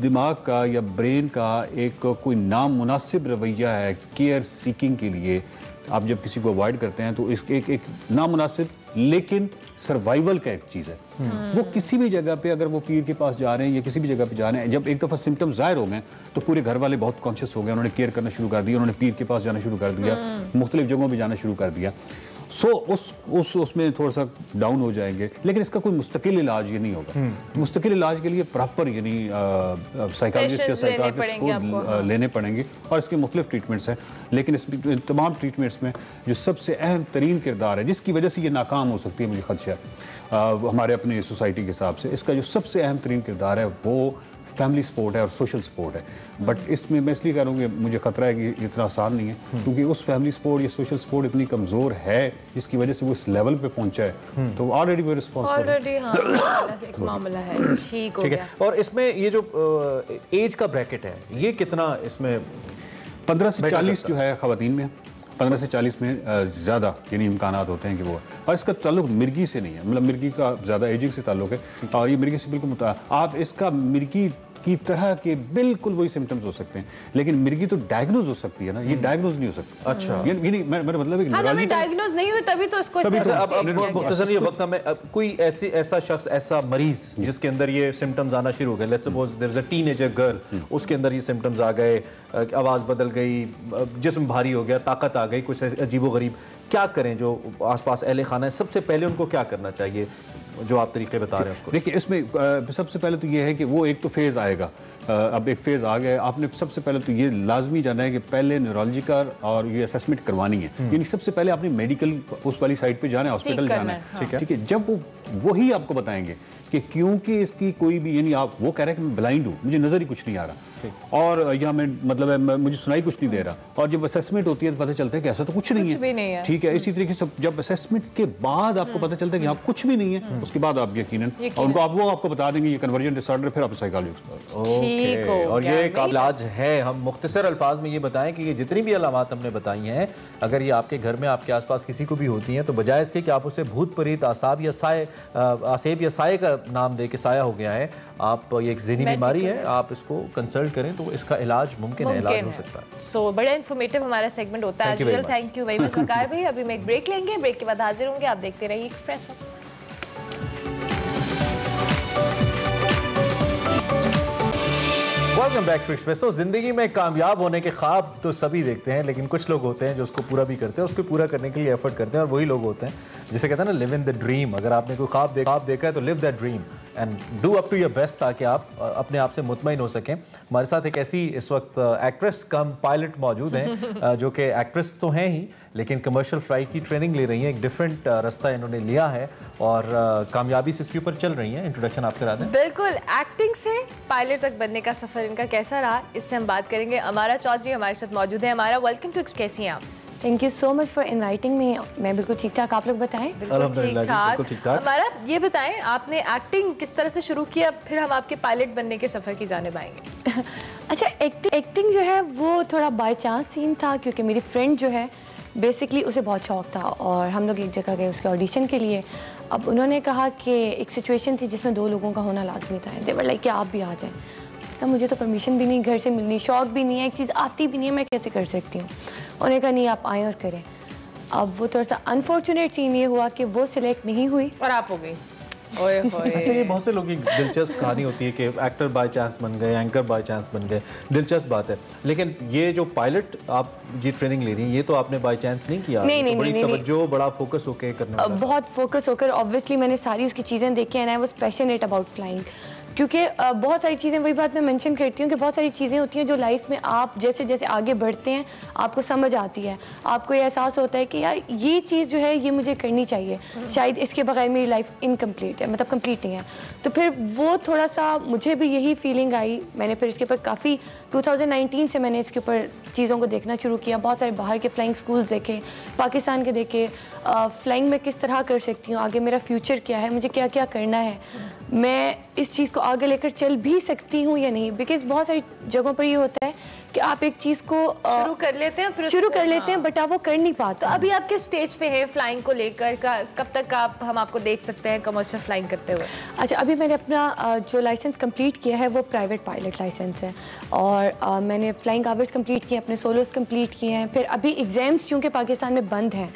दिमाग का या ब्रेन का एक कोई नामुनासिब रवैया है केयर सीकिंग के लिए। आप जब किसी को अवॉइड करते हैं तो इस एक एक नामुनासिब लेकिन सर्वाइवल का एक चीज़ है। वो किसी भी जगह पे अगर वो पीर के पास जा रहे हैं या किसी भी जगह पे जा रहे हैं जब एक दफ़ा सिम्टम्स ज़ाहिर हो गए तो पूरे घर वाले बहुत कॉन्शियस हो गए उन्होंने केयर करना शुरू कर दिया उन्होंने पीर के पास जाना शुरू कर दिया मुख्तलिफ़ जगहों पर जाना शुरू कर दिया। सो उस उस उसमें थोड़ा सा डाउन हो जाएँगे लेकिन इसका कोई मुस्तकिल इलाज ये नहीं होगा। मुस्तकिल इलाज के लिए प्रॉपर यानी साइकोलॉजिस्ट या साइकाट्रिस्ट पड़ेंगे को लेने पड़ेंगे और इसके मुख्तलिफ़ ट्रीटमेंट्स हैं। लेकिन इस तमाम ट्रीटमेंट्स में जो सबसे अहम तरीन किरदार है जिसकी वजह से ये नाकाम हो सकती है मुझे खदशा है हमारे अपने सोसाइटी के हिसाब से इसका जो सबसे अहम तरीन किरदार है वो फैमिली सपोर्ट है और सोशल सपोर्ट है। बट इसमें मैं इसलिए कह रहा हूँ कि मुझे खतरा है कि इतना आसान नहीं है क्योंकि उस फैमिली सपोर्ट या सोशल सपोर्ट इतनी कमज़ोर है जिसकी वजह से वो इस लेवल पे पहुँचा है। तो ऑलरेडी वो रिस्पॉन्सिबल ऑलरेडी एक मामला है ठीक हो है। और इसमें ये जो एज का ब्रैकेट है ये कितना इसमें पंद्रह से चालीस जो है? खातन में पंद्रह से चालीस में ज़्यादा यानी इम्कान होते हैं कि वो। और इसका ताल्लुक मिर्गी से नहीं है मतलब मिर्गी का ज़्यादा एजिंग से ताल्लुक है। और ये मिर्गी से बिल्कुल आप इसका मिर्गी की तरह के बिल्कुल वही सिम्टम्स हो सकते हैं। लेकिन मिर्गी तो डायग्नोज हो सकती है ना ये डायग्नोज नहीं हो सकती। अच्छा। ये नहीं मेरा मेरा मतलब है कि हाँ डायग्नोज नहीं हुए तभी तो इसको तभी तो- अब। मुख्तसर ये वक्त हमें कोई ऐसी ऐसा शख्स ऐसा मरीज़ जिसके अंदर ये सिम्टम्स आना शुरू हो गए। Let's suppose there is a teenager girl उसके अंदर ये सिम्टम्स आ गए आवाज़ बदल गई जिस्म भारी हो गया ताकत आ गई कुछ अजीबो गरीब क्या करें जो आसपास अहले खाना है? सबसे पहले उनको क्या करना चाहिए? जो आप तरीके बता रहे हैं उसको। देखिए इसमें सबसे पहले तो ये है कि वो एक तो फ़ेज़ आएगा। अब एक फ़ेज़ आ गया आपने सबसे पहले तो ये लाजमी जाना है कि पहले न्यूरोलॉजी का और ये असेसमेंट करवानी है। यानी सबसे पहले आपने मेडिकल उस वाली साइड पे जाना है हॉस्पिटल जाना है, है ठीक है? ठीक है? जब वो वही आपको बताएँगे कि क्योंकि इसकी कोई भी यानी आप वो कह रहे हैं कि मैं ब्लाइंड हूँ मुझे नज़र ही कुछ नहीं आ रहा। और या मैं मतलब है, मैं- मुझे सुनाई कुछ नहीं दे रहा। और जब असेसमेंट होती है तो पता चलता है कि ऐसा तो कुछ नहीं है। नहीं है। ठीक है इसी तरीके से जब असेसमेंट्स के बाद आपको पता चलता है कि यहाँ कुछ भी नहीं है उसके बाद आप यकीनन और उनको आप वो आपको बता देंगे ये कन्वर्जन डिसऑर्डर फिर आप साइकोलॉजिस्ट ओके और ये नहीं? इलाज है हम मुख्तसर अल्फाज में ये बताएँ कि ये जितनी भी अलामत हमने बताई हैं अगर ये आपके घर में आपके आसपास किसी को भी होती हैं तो बजाय इसके कि आप उसे भूत प्रेत आसाब या साय आसेब या साय का नाम दे के साया हो गया है आप ये एक जहनी बीमारी है। आप इसको कंसल्ट करें तो इसका इलाज मुमकिन है इलाज हो सकता है। सो बड़ा इन्फॉर्मेटिव हमारा सेगमेंट होता है. थैंक यू मच वकार भाई। अभी मैं एक ब्रेक लेंगे। ब्रेक के बाद हाजिर होंगे। आप देखते रहिए express welcome back to Expresso ज़िंदगी में कामयाब होने के ख्वाब तो सभी देखते हैं लेकिन कुछ लोग होते हैं जो उसको पूरा भी करते हैं उसको पूरा करने के लिए एफर्ट करते हैं और वही लोग होते हैं जिसे कहते हैं ना लिव इन द ड्रीम अगर आपने कोई ख्वाब देखा ख्वाब देखा है तो live that dream and do up to your best ताकि आप अपने आप से मुतमिन हो सकें। हमारे साथ एक ऐसी इस वक्त एक्ट्रेस कम पायलट मौजूद हैं जो कि एक्ट्रेस तो हैं ही, लेकिन कमर्शियल फ़्लाइट की ट्रेनिंग ले रही हैं। एक डिफरेंट रास्ता इन्होंने लिया है और कामयाबी से इसके ऊपर चल रही हैं। इंट्रोडक्शन आप करा दें। बिल्कुल एक्टिंग से पायलट तक बनने का सफ़र इनका कैसा रहा, इससे हम बात करेंगे। अमारा चौधरी हमारे साथ मौजूद है। हमारा वेलकम टू कैसी हैं आप? Thank you so much for inviting me मैं बिल्कुल ठीक ठाक आप लोग बताएँ? बिल्कुल ठीक ठाक। हमारा ये बताएँ आपने एक्टिंग किस तरह से शुरू किया फिर हम आपके पायलट बनने के सफ़र की जाने पाएँगे? *laughs* अच्छा एक्टिंग एक्टिंग जो है वो थोड़ा बाई चांस सीन था क्योंकि मेरी फ्रेंड जो है बेसिकली उसे बहुत शौक था और हम लोग एक जगह गए उसके ऑडिशन के लिए। अब उन्होंने कहा कि एक सिचुएशन थी जिसमें दो लोगों का होना लाजमी था। देवर लाइक कि आप भी आ जाएँ। तब मुझे तो परमिशन भी नहीं घर से मिलनी शौक भी नहीं है एक चीज़ आती भी नहीं है मैं कैसे कर सकती हूँ? उन्होंने कहा नहीं आप आएँ और करें। अब वो थोड़ा सा अनफॉर्चुनेट सीन ये हुआ कि वो सिलेक्ट नहीं हुई। और आप हो गई। *laughs* अच्छा ये बहुत से लोगों की दिलचस्प कहानी होती है कि एक्टर बाय चांस बन गए एंकर बाय चांस बन गए। दिलचस्प बात है। लेकिन ये जो पायलट आप जी ट्रेनिंग ले रही हैं ये तो आपने बाय चांस नहीं किया। नहीं, तो नहीं, बड़ी नहीं, नहीं, तवज्जो बड़ा फोकस होके करना होता। बहुत फोकस होकर ऑब्वियसली मैंने सारी उसकी चीज़ें देखी and I was passionate about flying क्योंकि बहुत सारी चीज़ें, वही बात मैं मेंशन करती हूँ कि बहुत सारी चीज़ें होती हैं जो लाइफ में आप जैसे जैसे आगे बढ़ते हैं, आपको समझ आती है। आपको ये एहसास होता है कि यार, ये चीज़ जो है, ये मुझे करनी चाहिए। शायद इसके बगैर मेरी लाइफ इनकम्प्लीट है मतलब कंप्लीट नहीं है। तो फिर वो थोड़ा सा मुझे भी यही फीलिंग आई। मैंने फिर इसके ऊपर काफ़ी 2019 से मैंने इसके ऊपर चीज़ों को देखना शुरू किया। बहुत सारे बाहर के फ्लाइंग स्कूल्स देखे, पाकिस्तान के देखे। फ्लाइंग में किस तरह कर सकती हूँ? आगे मेरा फ्यूचर क्या है? मुझे क्या क्या करना है? मैं इस चीज़ को आगे लेकर चल भी सकती हूँ या नहीं? बिकॉज़ बहुत सारी जगहों पर ये होता है कि आप एक चीज़ को शुरू कर लेते हैं फिर शुरू कर लेते हैं हाँ। बट आप वो कर नहीं पाते तो अभी आप किस स्टेज पे है फ्लाइंग को लेकर? का- कब तक आप हम आपको देख सकते हैं कमर्शियल फ्लाइंग करते हुए? अच्छा अभी मैंने अपना जो लाइसेंस कंप्लीट किया है वो प्राइवेट पायलट लाइसेंस है। और अ, मैंने फ्लाइंग आवर्स कंप्लीट किए अपने सोलोस कंप्लीट किए हैं। फिर अभी एग्ज़ाम्स चूँकि पाकिस्तान में बंद हैं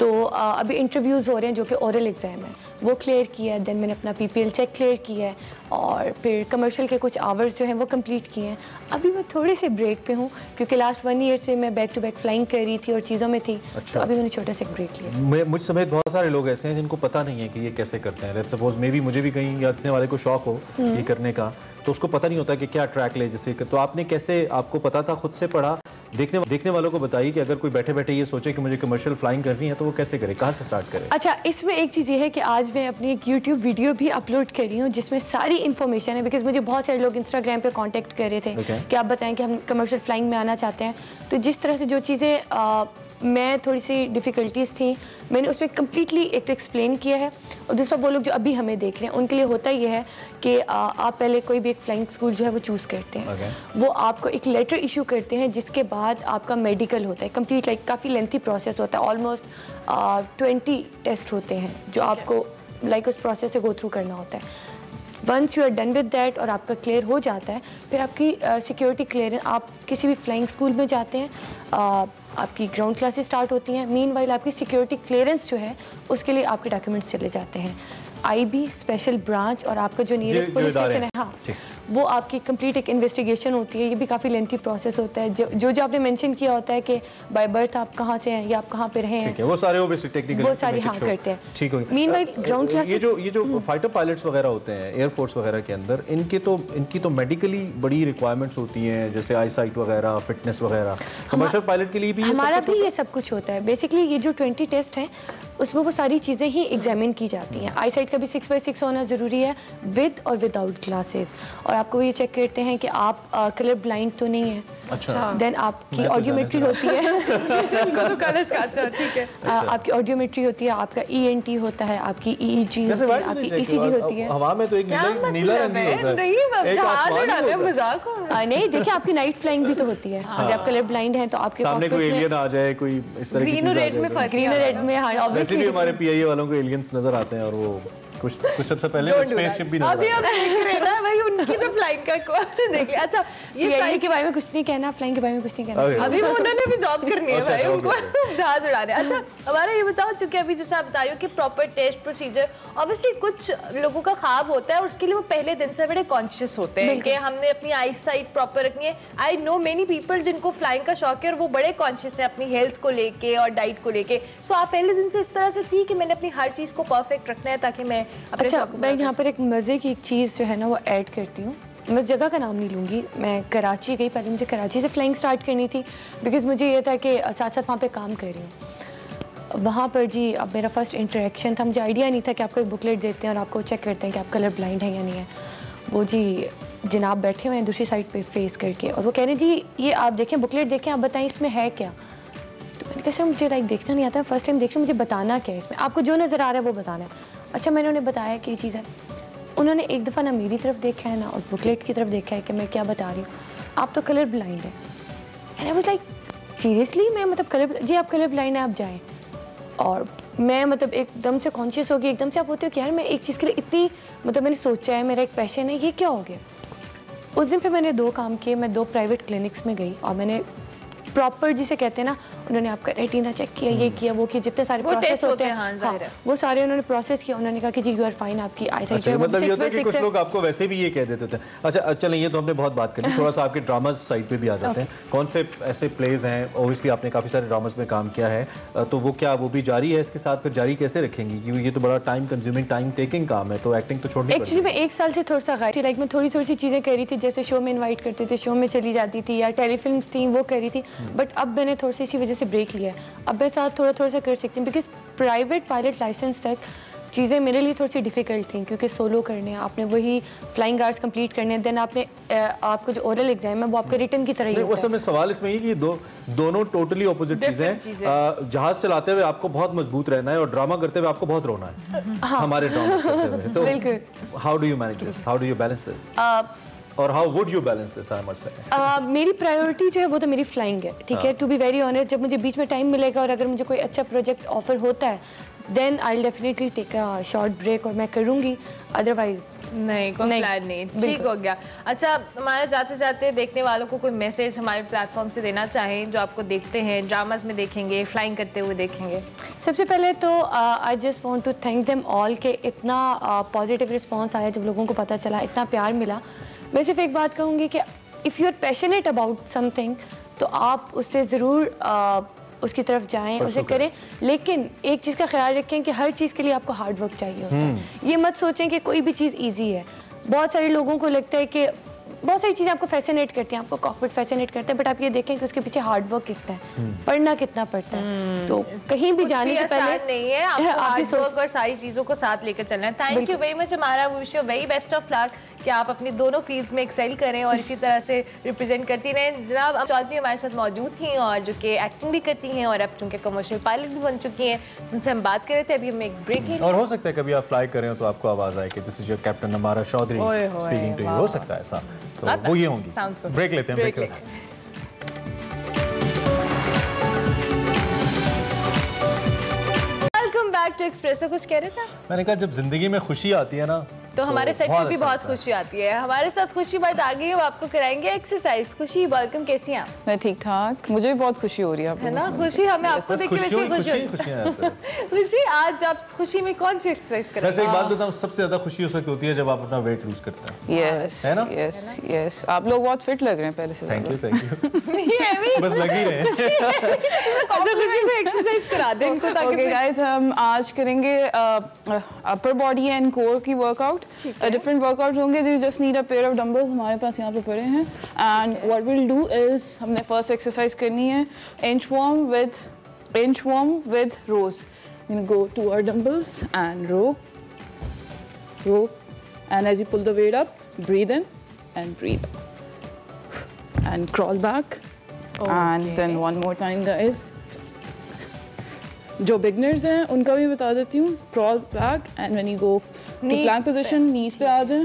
तो अभी इंटरव्यूज़ हो रहे हैं जो कि ओरल एग्ज़ाम है। वो क्लियर किया है देन मैंने अपना पीपीएल चेक क्लियर किया है और फिर कमर्शियल के कुछ आवर्स जो हैं वो कंप्लीट किए हैं। अभी मैं थोड़े से ब्रेक पे हूँ क्योंकि लास्ट वन ईयर से मैं बैक टू बैक फ्लाइंग कर रही थी और चीज़ों में थी। अच्छा। तो अभी मैंने छोटा सा ब्रेक लिया। मैं मुझ समेत बहुत सारे लोग ऐसे हैं जिनको पता नहीं है कि ये कैसे करते हैं। सपोज़ मे भी मुझे भी कहीं या वाले को शौक हो ये करने का। तो उसको पता नहीं होता कि क्या ट्रैक ले जैसे तो आपने कैसे आपको पता था खुद से पढ़ा? देखने देखने वालों को बताइए कि अगर कोई बैठे बैठे ये सोचे कि मुझे कमर्शियल फ्लाइंग करनी है तो वो कैसे करे? कहाँ से स्टार्ट करे? अच्छा इसमें एक चीज़ ये है कि आज मैं अपनी एक यूट्यूब वीडियो भी अपलोड कर रही हूँ जिसमें सारी इन्फॉर्मेशन है बिकॉज़ मुझे बहुत सारे लोग इंस्टाग्राम पे कांटेक्ट कर रहे थे Okay. कि आप बताएँ कि हम कमर्शियल फ्लाइंग में आना चाहते हैं। तो जिस तरह से जो चीज़ें मैं थोड़ी सी डिफ़िकल्टीज थी। मैंने उसमें कम्प्लीटली एक तो एक्सप्लेन किया है और दूसरा वो लोग जो अभी हमें देख रहे हैं उनके लिए होता यह है कि आप पहले कोई भी एक फ्लाइंग स्कूल जो है वो चूज़ करते हैं। Okay. वो आपको एक लेटर इशू करते हैं जिसके बाद आपका मेडिकल होता है। कंप्लीट लाइक काफ़ी लेंथी प्रोसेस होता है। ऑलमोस्ट ट्वेंटी टेस्ट होते हैं जो आपको लाइक उस प्रोसेस से गो थ्रू करना होता है। Once you are done with that और आपका क्लियर हो जाता है फिर आपकी सिक्योरिटी uh, क्लियर आप किसी भी फ्लाइंग स्कूल में जाते हैं uh, आपकी ग्राउंड क्लासेस स्टार्ट होती हैं। मीन वाइल आपकी सिक्योरिटी क्लियरेंस जो है उसके लिए आपके डॉक्यूमेंट्स चले जाते हैं। आईबी स्पेशल ब्रांच और आपका जो नियरेस्ट पुलिस स्टेशन है। हैं। वो आपकी कंप्लीट एक इन्वेस्टिगेशन होती है ये भी काफ़ी लेंथी प्रोसेस होता है। जो जो जो आपने मेंशन किया होता है कि बाय बर्थ आप कहाँ से हैं या आप कहाँ पे रहे हैं वो सारे वो सारी हाँ करते हैं। ठीक हो। Meanwhile, अ, अ, ground ये जो ये जो फाइटर पायलट्स वगैरह होते हैं एयरफोर्स वगैरह के अंदर इनके तो इनकी तो मेडिकली बड़ी रिक्वायरमेंट्स होती हैं जैसे आई साइट वगैरह फिटनेस वगैरह। कमर्शियल पायलट के लिए भी हमारा भी ये सब कुछ होता है। बेसिकली ये जो 20 टेस्ट हैं उसमें वो सारी चीज़ें ही एग्जामिन की जाती हैं। आई साइड का भी सिक्स बाई सिक्स होना ज़रूरी है विद और विदाउट ग्लासेस और आपको ये चेक करते हैं कि आप कलर ब्लाइंड तो नहीं है? अच्छा। देन आपकी तो ऑडियोमेट्री होती है। *laughs* तो कलर्स का अच्छा ठीक है। *laughs* आ, आपकी ऑडियोमेट्री होती है आपका ई होता है आपकी ई जी है आपकी ई चाहिए, होती है। हवा में तो एक नीला मतलब रंग ही? है होता है। नहीं हैं है। हो है। देखिए आपकी नाइट फ्लाइंग भी तो होती है। अगर आप कलर ब्लाइंड हैं तो आपके सामने कोई एलियन आ जाए कोई इस तरह की ग्रीन और रेड में ग्रीन और रेड में हाँ ऑब्वियसली हमारे पीआईए वालों को एलियंस नज़र आते हैं और वो कुछ कुछ अर्सा पहले स्पेसशिप भी नज़र अभी हम देख रहे हैं ना भाई उनकी तो *laughs* फ्लाइंग का देख? लिया अच्छा ये ये के बारे में कुछ नहीं कहना फ्लाइंग के बारे में कुछ नहीं कहना। अभी वो उन्होंने भी जॉब करनी है अच्छा, भाई अच्छा, उनको *laughs* जहाज़ उड़ाने। अच्छा हमारा ये बताओ चूँकि अभी जैसे आप बता रहे हो कि प्रॉपर टेस्ट प्रोसीजर ऑब्वियसली कुछ लोगों का ख्वाब होता है और उसके लिए वो पहले दिन से बड़े कॉन्शियस होते हैं कि हमने अपनी आई साइट प्रॉपर रखनी है। आई नो मेनी पीपल जिनको फ्लाइंग का शौक है और वो बड़े कॉन्शियस है अपनी हेल्थ को लेके और डाइट को लेके। सो आप पहले दिन से इस तरह से थी कि मैंने अपनी हर चीज़ को परफेक्ट रखना है ताकि मैं अच्छा मैं यहाँ पर एक मज़े की एक चीज़ जो है ना वो ऐड करती हूँ। मैं उस जगह का नाम नहीं लूँगी मैं कराची गई पहले मुझे कराची से फ्लाइंग स्टार्ट करनी थी बिकॉज़ मुझे ये था कि साथ साथ वहाँ पे काम कर रही हूँ। वहाँ पर जी अब मेरा फ़र्स्ट इंटरेक्शन था मुझे आइडिया नहीं था कि आपको एक बुकलेट देते हैं और आपको चेक करते हैं कि आप कलर ब्लाइंड हैं या नहीं है। वो जी जनाब बैठे हुए हैं दूसरी साइड पे फेस करके और वो कह रहे हैं जी ये आप देखें बुकलेट देखें आप बताएँ इसमें है क्या? तो मैंने कहा सर मुझे लाइक देखना नहीं आता फ़र्स्ट टाइम देख रही मुझे बताना क्या है इसमें? आपको जो नज़र आ रहा है वो बताना है। अच्छा मैंने उन्हें बताया कि ये चीज़ है। उन्होंने एक दफ़ा ना मेरी तरफ़ देखा है, ना उस बुकलेट की तरफ़ देखा है कि मैं क्या बता रही हूँ। आप तो कलर ब्लाइंड है। And I was like seriously मैं मतलब कलर जी, आप कलर ब्लाइंड है, आप जाएँ। और मैं मतलब एकदम से कॉन्शियस होगी एकदम से आप होते हो कि यार, मैं एक चीज़ के लिए इतनी मतलब मैंने सोचा है, मेरा एक पैशन है, ये क्या हो गया? उस दिन फिर मैंने दो काम किए, मैं दो प्राइवेट क्लिनिक्स में गई और मैंने प्रॉपर जिसे कहते हैं ना उन्होंने आपका रेटिना चेक किया ये किया वो किया जितने सारे वो प्रोसेस होते होते हैं हैं, हाँ, वो सारे उन्होंने प्रोसेस किया उन्होंने कहा कि जी यू आर फाइन आपकी आई अच्छा ये मतलब ये होता है कि कुछ लोग आपको वैसे भी ये कह देते थे अच्छा चलें ये तो हमने बहुत बात करी *laughs* थोड़ा सा आपके ड्रामाज साइड पे भी आ जाते हैं। कौन से ऐसे प्लेज हैं? ओबियसली आपने काफ़ी सारे ड्रामाज में काम किया है। तो वो क्या वो भी जारी है इसके साथ? फिर जारी कैसे रखेंगी? क्योंकि ये तो बड़ा टाइम कंज्यूमिंग टाइम टेकिंग काम है तो एक्टिंग तो छोड़नी एक्चुअली मैं एक साल से थोड़ा सा गायब थी। लाइक मैं थोड़ी थोड़ी सी चीज़ें कह रही थी जैसे शो में इन्वाइट करते थे शो में चली जाती थी या टेलीफिल्म थी वो कर रही थी। बट अब मैंने थोड़ी सी इसी वजह से ब्रेक लिया है। अब मैं साथ थोड़ा थोड़ा सा कर सकती हूँ बिकॉज़ प्राइवेट पायलट लाइसेंस तक चीज़ें मेरे लिए थोड़ी सी डिफ़िकल्ट थी क्योंकि सोलो करने हैं आपने वही फ्लाइंग आर्ट्स कंप्लीट करने हैं देन आपने आपको जो ओरल एग्ज़ाम है वो आपका रिटर्न की तरह ही असल में सवाल इसमें ये कि दो दोनों टोटली ऑपोजिट चीज़ें हैं। जहाज़ चलाते हुए आपको बहुत मज़बूत रहना है और ड्रामा करते हुए आपको बहुत रोना है। हमारे ड्रामा करते हुए। तो how do you manage this how do you balance this है और how would you balance this I must say मेरी प्रायोरिटी जो है वो तो मेरी फ्लाइंग है ठीक है? टू बी वेरी ऑनेस्ट जब मुझे बीच में टाइम मिलेगा और अगर मुझे कोई अच्छा प्रोजेक्ट ऑफ़र होता है then I definitely take a short break और मैं करूँगी। अदरवाइज़ नहीं कोई नहीं, प्लान नहीं। ठीक हो गया। अच्छा हमारे जाते जाते देखने वालों को कोई मैसेज हमारे प्लेटफॉर्म से देना चाहें जो आपको देखते हैं ड्रामास में देखेंगे फ्लाइंग करते हुए देखेंगे? सबसे पहले तो I just want to thank them all के इतना पॉजिटिव uh, रिस्पांस आया जब लोगों को पता चला इतना प्यार मिला। मैं सिर्फ़ एक बात कहूँगी कि if you are passionate about something तो आप उससे ज़रूर उसकी तरफ़ जाएँ उसे करें। लेकिन एक चीज़ का ख्याल रखें कि हर चीज़ के लिए आपको हार्ड वर्क चाहिए होता है। ये मत सोचें कि कोई भी चीज़ ईजी है। बहुत सारे लोगों को लगता है कि बहुत सारी चीज़ें आपको फैसिनेट करती हैं आपको कॉकपिट फैसिनेट करते हैं बट आप ये देखें कि उसके पीछे हार्ड वर्क कितना है। पढ़ना कितना पड़ता है। तो कहीं भी जाने से पहले नहीं है *laughs* आपको आप भी हार्ड वर्क और सारी चीज़ों को साथ लेकर चलना है। थैंक यू वेरी मच हमारा wish you very best of luck कि आप अपनी दोनों फील्ड्स में एक्सेल करें और इसी तरह से रिप्रेजेंट करती रहें। जनाब अब चौधरी हमारे साथ मौजूद थी और जो कि एक्टिंग भी करती हैं और अब चूँकि कमर्शियल पायलट भी बन चुकी हैं उनसे हम बात कर रहे थे। अभी हम एक ब्रेक लेंगे। और हो सकता है कभी आप फ्लाई कर रहे हो तो आपको आवाज़ आए कि दिस इज़ योर कैप्टन हमारा चौधरी स्पीकिंग टू यू हो सकता है ऐसा तो वो ये होंगी। ब्रेक लेते हैं ब्रेक लेते लेते हैं। बैक टू एक्सप्रेसो कुछ कह रहे थे मैंने कहा जब ज़िंदगी में खुशी आती है ना तो हमारे सेट में भी अच्छा बहुत खुशी आती है। हमारे साथ खुशी बात आ गई है वो आपको कराएँगे एक्सरसाइज खुशी वेलकम कैसी हैं आप? मैं ठीक ठाक। मुझे भी बहुत खुशी हो रही है है ना? खुशी हमें आपको देख के वैसे खुशी ही *laughs* खुशी हैं। है। आज आप खुशी में कौन सी एक्सरसाइज कर वैसे एक बात बताऊँ सबसे ज़्यादा खुशी उस वक्त होती है जब आप अपना वेट लूज करते हैं। यस है ना? यस यस आप लोग बहुत फिट लग रहे हैं पहले से थैंक यू थैंक यू ये भी बस लगी रहे *laughs* खुशी में एक्सरसाइज करा दें इनको ताकि गाइस हम आज करेंगे अपर बॉडी एंड कोर की वर्कआउट डिफरेंट वर्कआउट होंगे you just need a pair of dumbbells हमारे पास यहाँ पे पड़े हैं। And what will do is हमने फ़र्स्ट एक्सरसाइज करनी है inchworm with inchworm with rows go to our dumbbells and row row and as you pull the weight up breathe in and breathe up and crawl back. And then one more time guys. जो बिगनर्स हैं उनका भी बता देती हूँ crawl back and when you go to Knee plank position knees पे आ जाएँ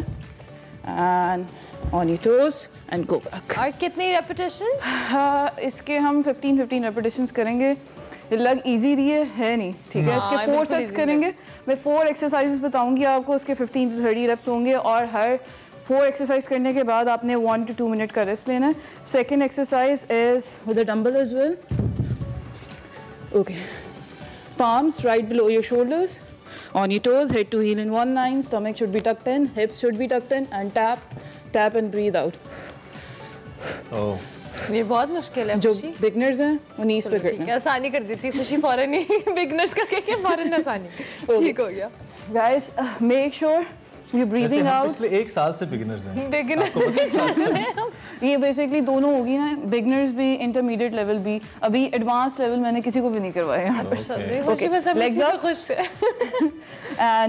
and on your toes and go back और कितनी रेपिटेशंस हाँ इसके हम 15 15 रेपिटेशंस करेंगे। लग इजी रही है है नहीं ठीक है? हाँ, इसके फोर सेट्स करेंगे। मैं फोर एक्सरसाइजेस बताऊँगी आपको उसके 15 टू 30 रेप्स होंगे और हर फोर एक्सरसाइज करने के बाद आपने वन टू टू मिनट का रेस्ट लेना है। Second exercise is with dumbbell as well okay palms right below your shoulders. On your toes head to heel in one line stomach should be tucked in hips should be tucked in and tap tap and breathe out ये बहुत मुश्किल है जो बिगनर्स हैं वो नीस पे ठीक करना है आसानी कर देती खुशी फ़ौरन ही बिगनर्स का कह के फ़ौरन आसानी ठीक हो गया guys make make sure breathing out. पिछले एक साल से बिगिनर्स हैं। बिगनर *laughs* ये बेसिकली दोनों होगी ना बिगिनर्स भी इंटरमीडिएट लेवल भी। अभी एडवांस लेवल मैंने किसी को भी नहीं करवाया। यहाँ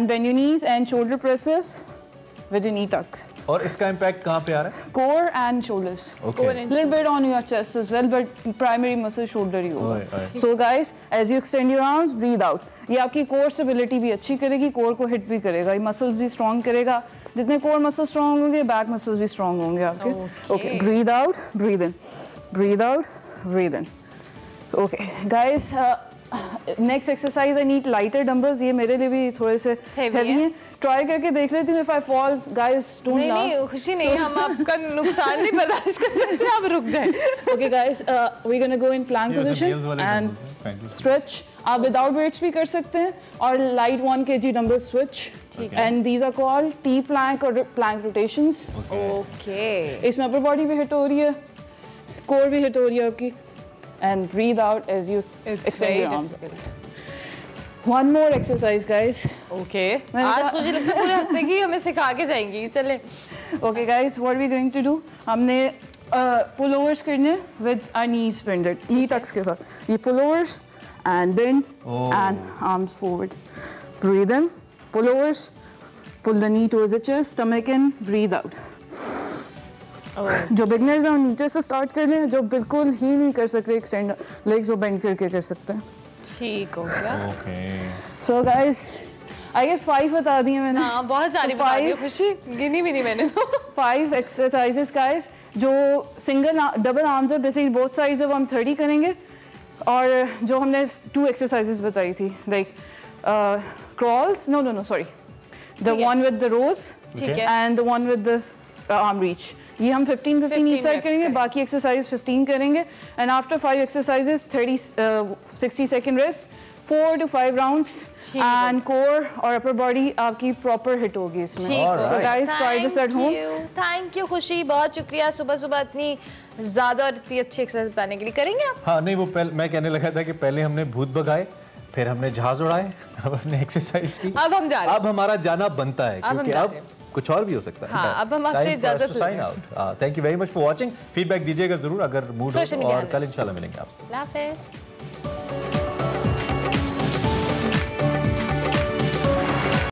bend your knees and shoulder अब with your knee tucks और इसका इम्पैक्ट कहाँ पे आ रहा है core and shoulders okay little bit on your chest as well but primary muscle shoulder ही होगा so guys as you extend your arms breathe out ये आपकी core stability भी अच्छी करेगी core को hit भी करेगा ये muscles भी strong करेगा जितने core muscles strong होंगे back muscles भी strong होंगे आपके okay breathe out breathe in breathe out breathe in okay guys uh, next exercise I need lighter dumbbells ये मेरे लिए भी थोड़े से Heavy हेवी है? ट्राई करके देख लेती हूँ if I fall guys don't नहीं नहीं खुशी नहीं हम आपका नुकसान नहीं बर्दाश्त कर सकते आप रुक जाए। Okay guys we're gonna go in plank ये वैसे position males वाले and dumbbells हैं, आप विदाउट वेट्स भी कर सकते हैं और light one K G dumbbell switch and these are called T plank और प्लैंक रोटेशंस ओके इसमें अपर बॉडी भी हिट हो रही है कोर भी हिट हो रही है आपकी। and breathe out as you extend your arms one more exercise guys okay मैंने आज कहा- मुझे लगता है पूरे हफ्ते की हमें सिखा के जाएंगी चले okay guys what we going to do हमने पुल ओवर्स करने with our knees bended knee tucks के साथ ये pullovers and bend and arms forward breathe in pullovers pull the knee towards the chest stomach in breathe out जो बिगनर्स हैं नीचे से स्टार्ट कर हैं जो बिल्कुल ही नहीं कर सकते एक्सटेंड लेग्स वो बेंड करके कर सकते हैं। ठीक हो गया। Okay so guys I guess five बता दिए मैंने। हाँ बहुत सारी बता दी five- खुशी। गिनी भी नहीं मैंने तो। फाइव एक्सरसाइजेस गाइस जो सिंगल डबल आर्म्स है बेसिकली बोथ साइड्स अब हम थर्टी करेंगे और जो हमने टू एक्सरसाइजेस बताई थी like crawls no no no sorry the one with the rows ठीक है। And the one with the arm reach ये हम 15 15 15 ईच साइड करेंगे। बाकी एक्सरसाइज 15 करेंगे। And after five exercises 30 60 second rest four to five rounds and core और अपर बॉडी आपकी प्रॉपर हिट होगी इसमें। ठीक हो। so guys try this at home. Thank you Khushi. बहुत शुक्रिया। सुबह सुबह इतनी ज़्यादा और इतनी अच्छी एक्सरसाइज बताने के लिए। करेंगे आप? हाँ नहीं वो पहले मैं कहने लगा था कि पहले हमने भूत भगाए फिर हमने जहाज़ उड़ाए अब हमने एक्सरसाइज की। अब हम जा रहे हैं। अब हमारा जाना बनता है अब हम क्योंकि जा अब रहे हैं। कुछ और भी हो सकता है। हाँ, अब हम आपसे इजाज़त sign out thank you very much for watching feedback दीजिएगा ज़रूर अगर मूड और कल. इंशाल्लाह मिलेंगे आपसे।